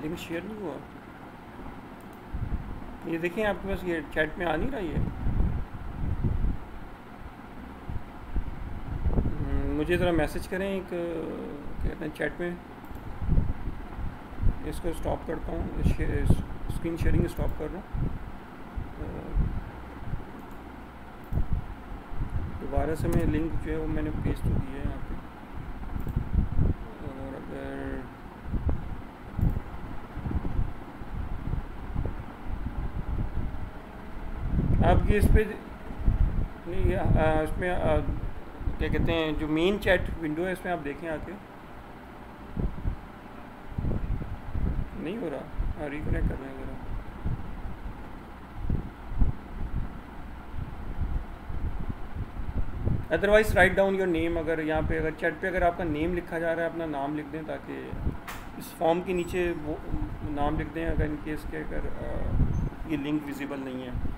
लिंक शेयर नहीं हुआ देखें आपके पास ये चैट में आ नहीं रहा ये? हम्म, मुझे ज़रा मैसेज करें एक कहते हैं चैट में। इसको स्टॉप करता हूँ स्क्रीन शेयरिंग स्टॉप कर रहा हूँ। दोबारा से मैं लिंक जो है वो मैंने पेस्ट तो किया है यहाँ पे और अगर आपकी इस पर इसमें क्या कहते हैं, जो मेन चैट विंडो है, इसमें आप देखें आके। नहीं हो रहा। हाँ रिकनेक्ट कर रहे हैं ज़रा। Otherwise write down your name अगर यहाँ पे, अगर चैट पे अगर आपका नेम लिखा जा रहा है, अपना नाम लिख दें ताकि इस फॉर्म के नीचे वो, नाम लिख दें, अगर इन केस के अगर ये लिंक विजिबल नहीं है।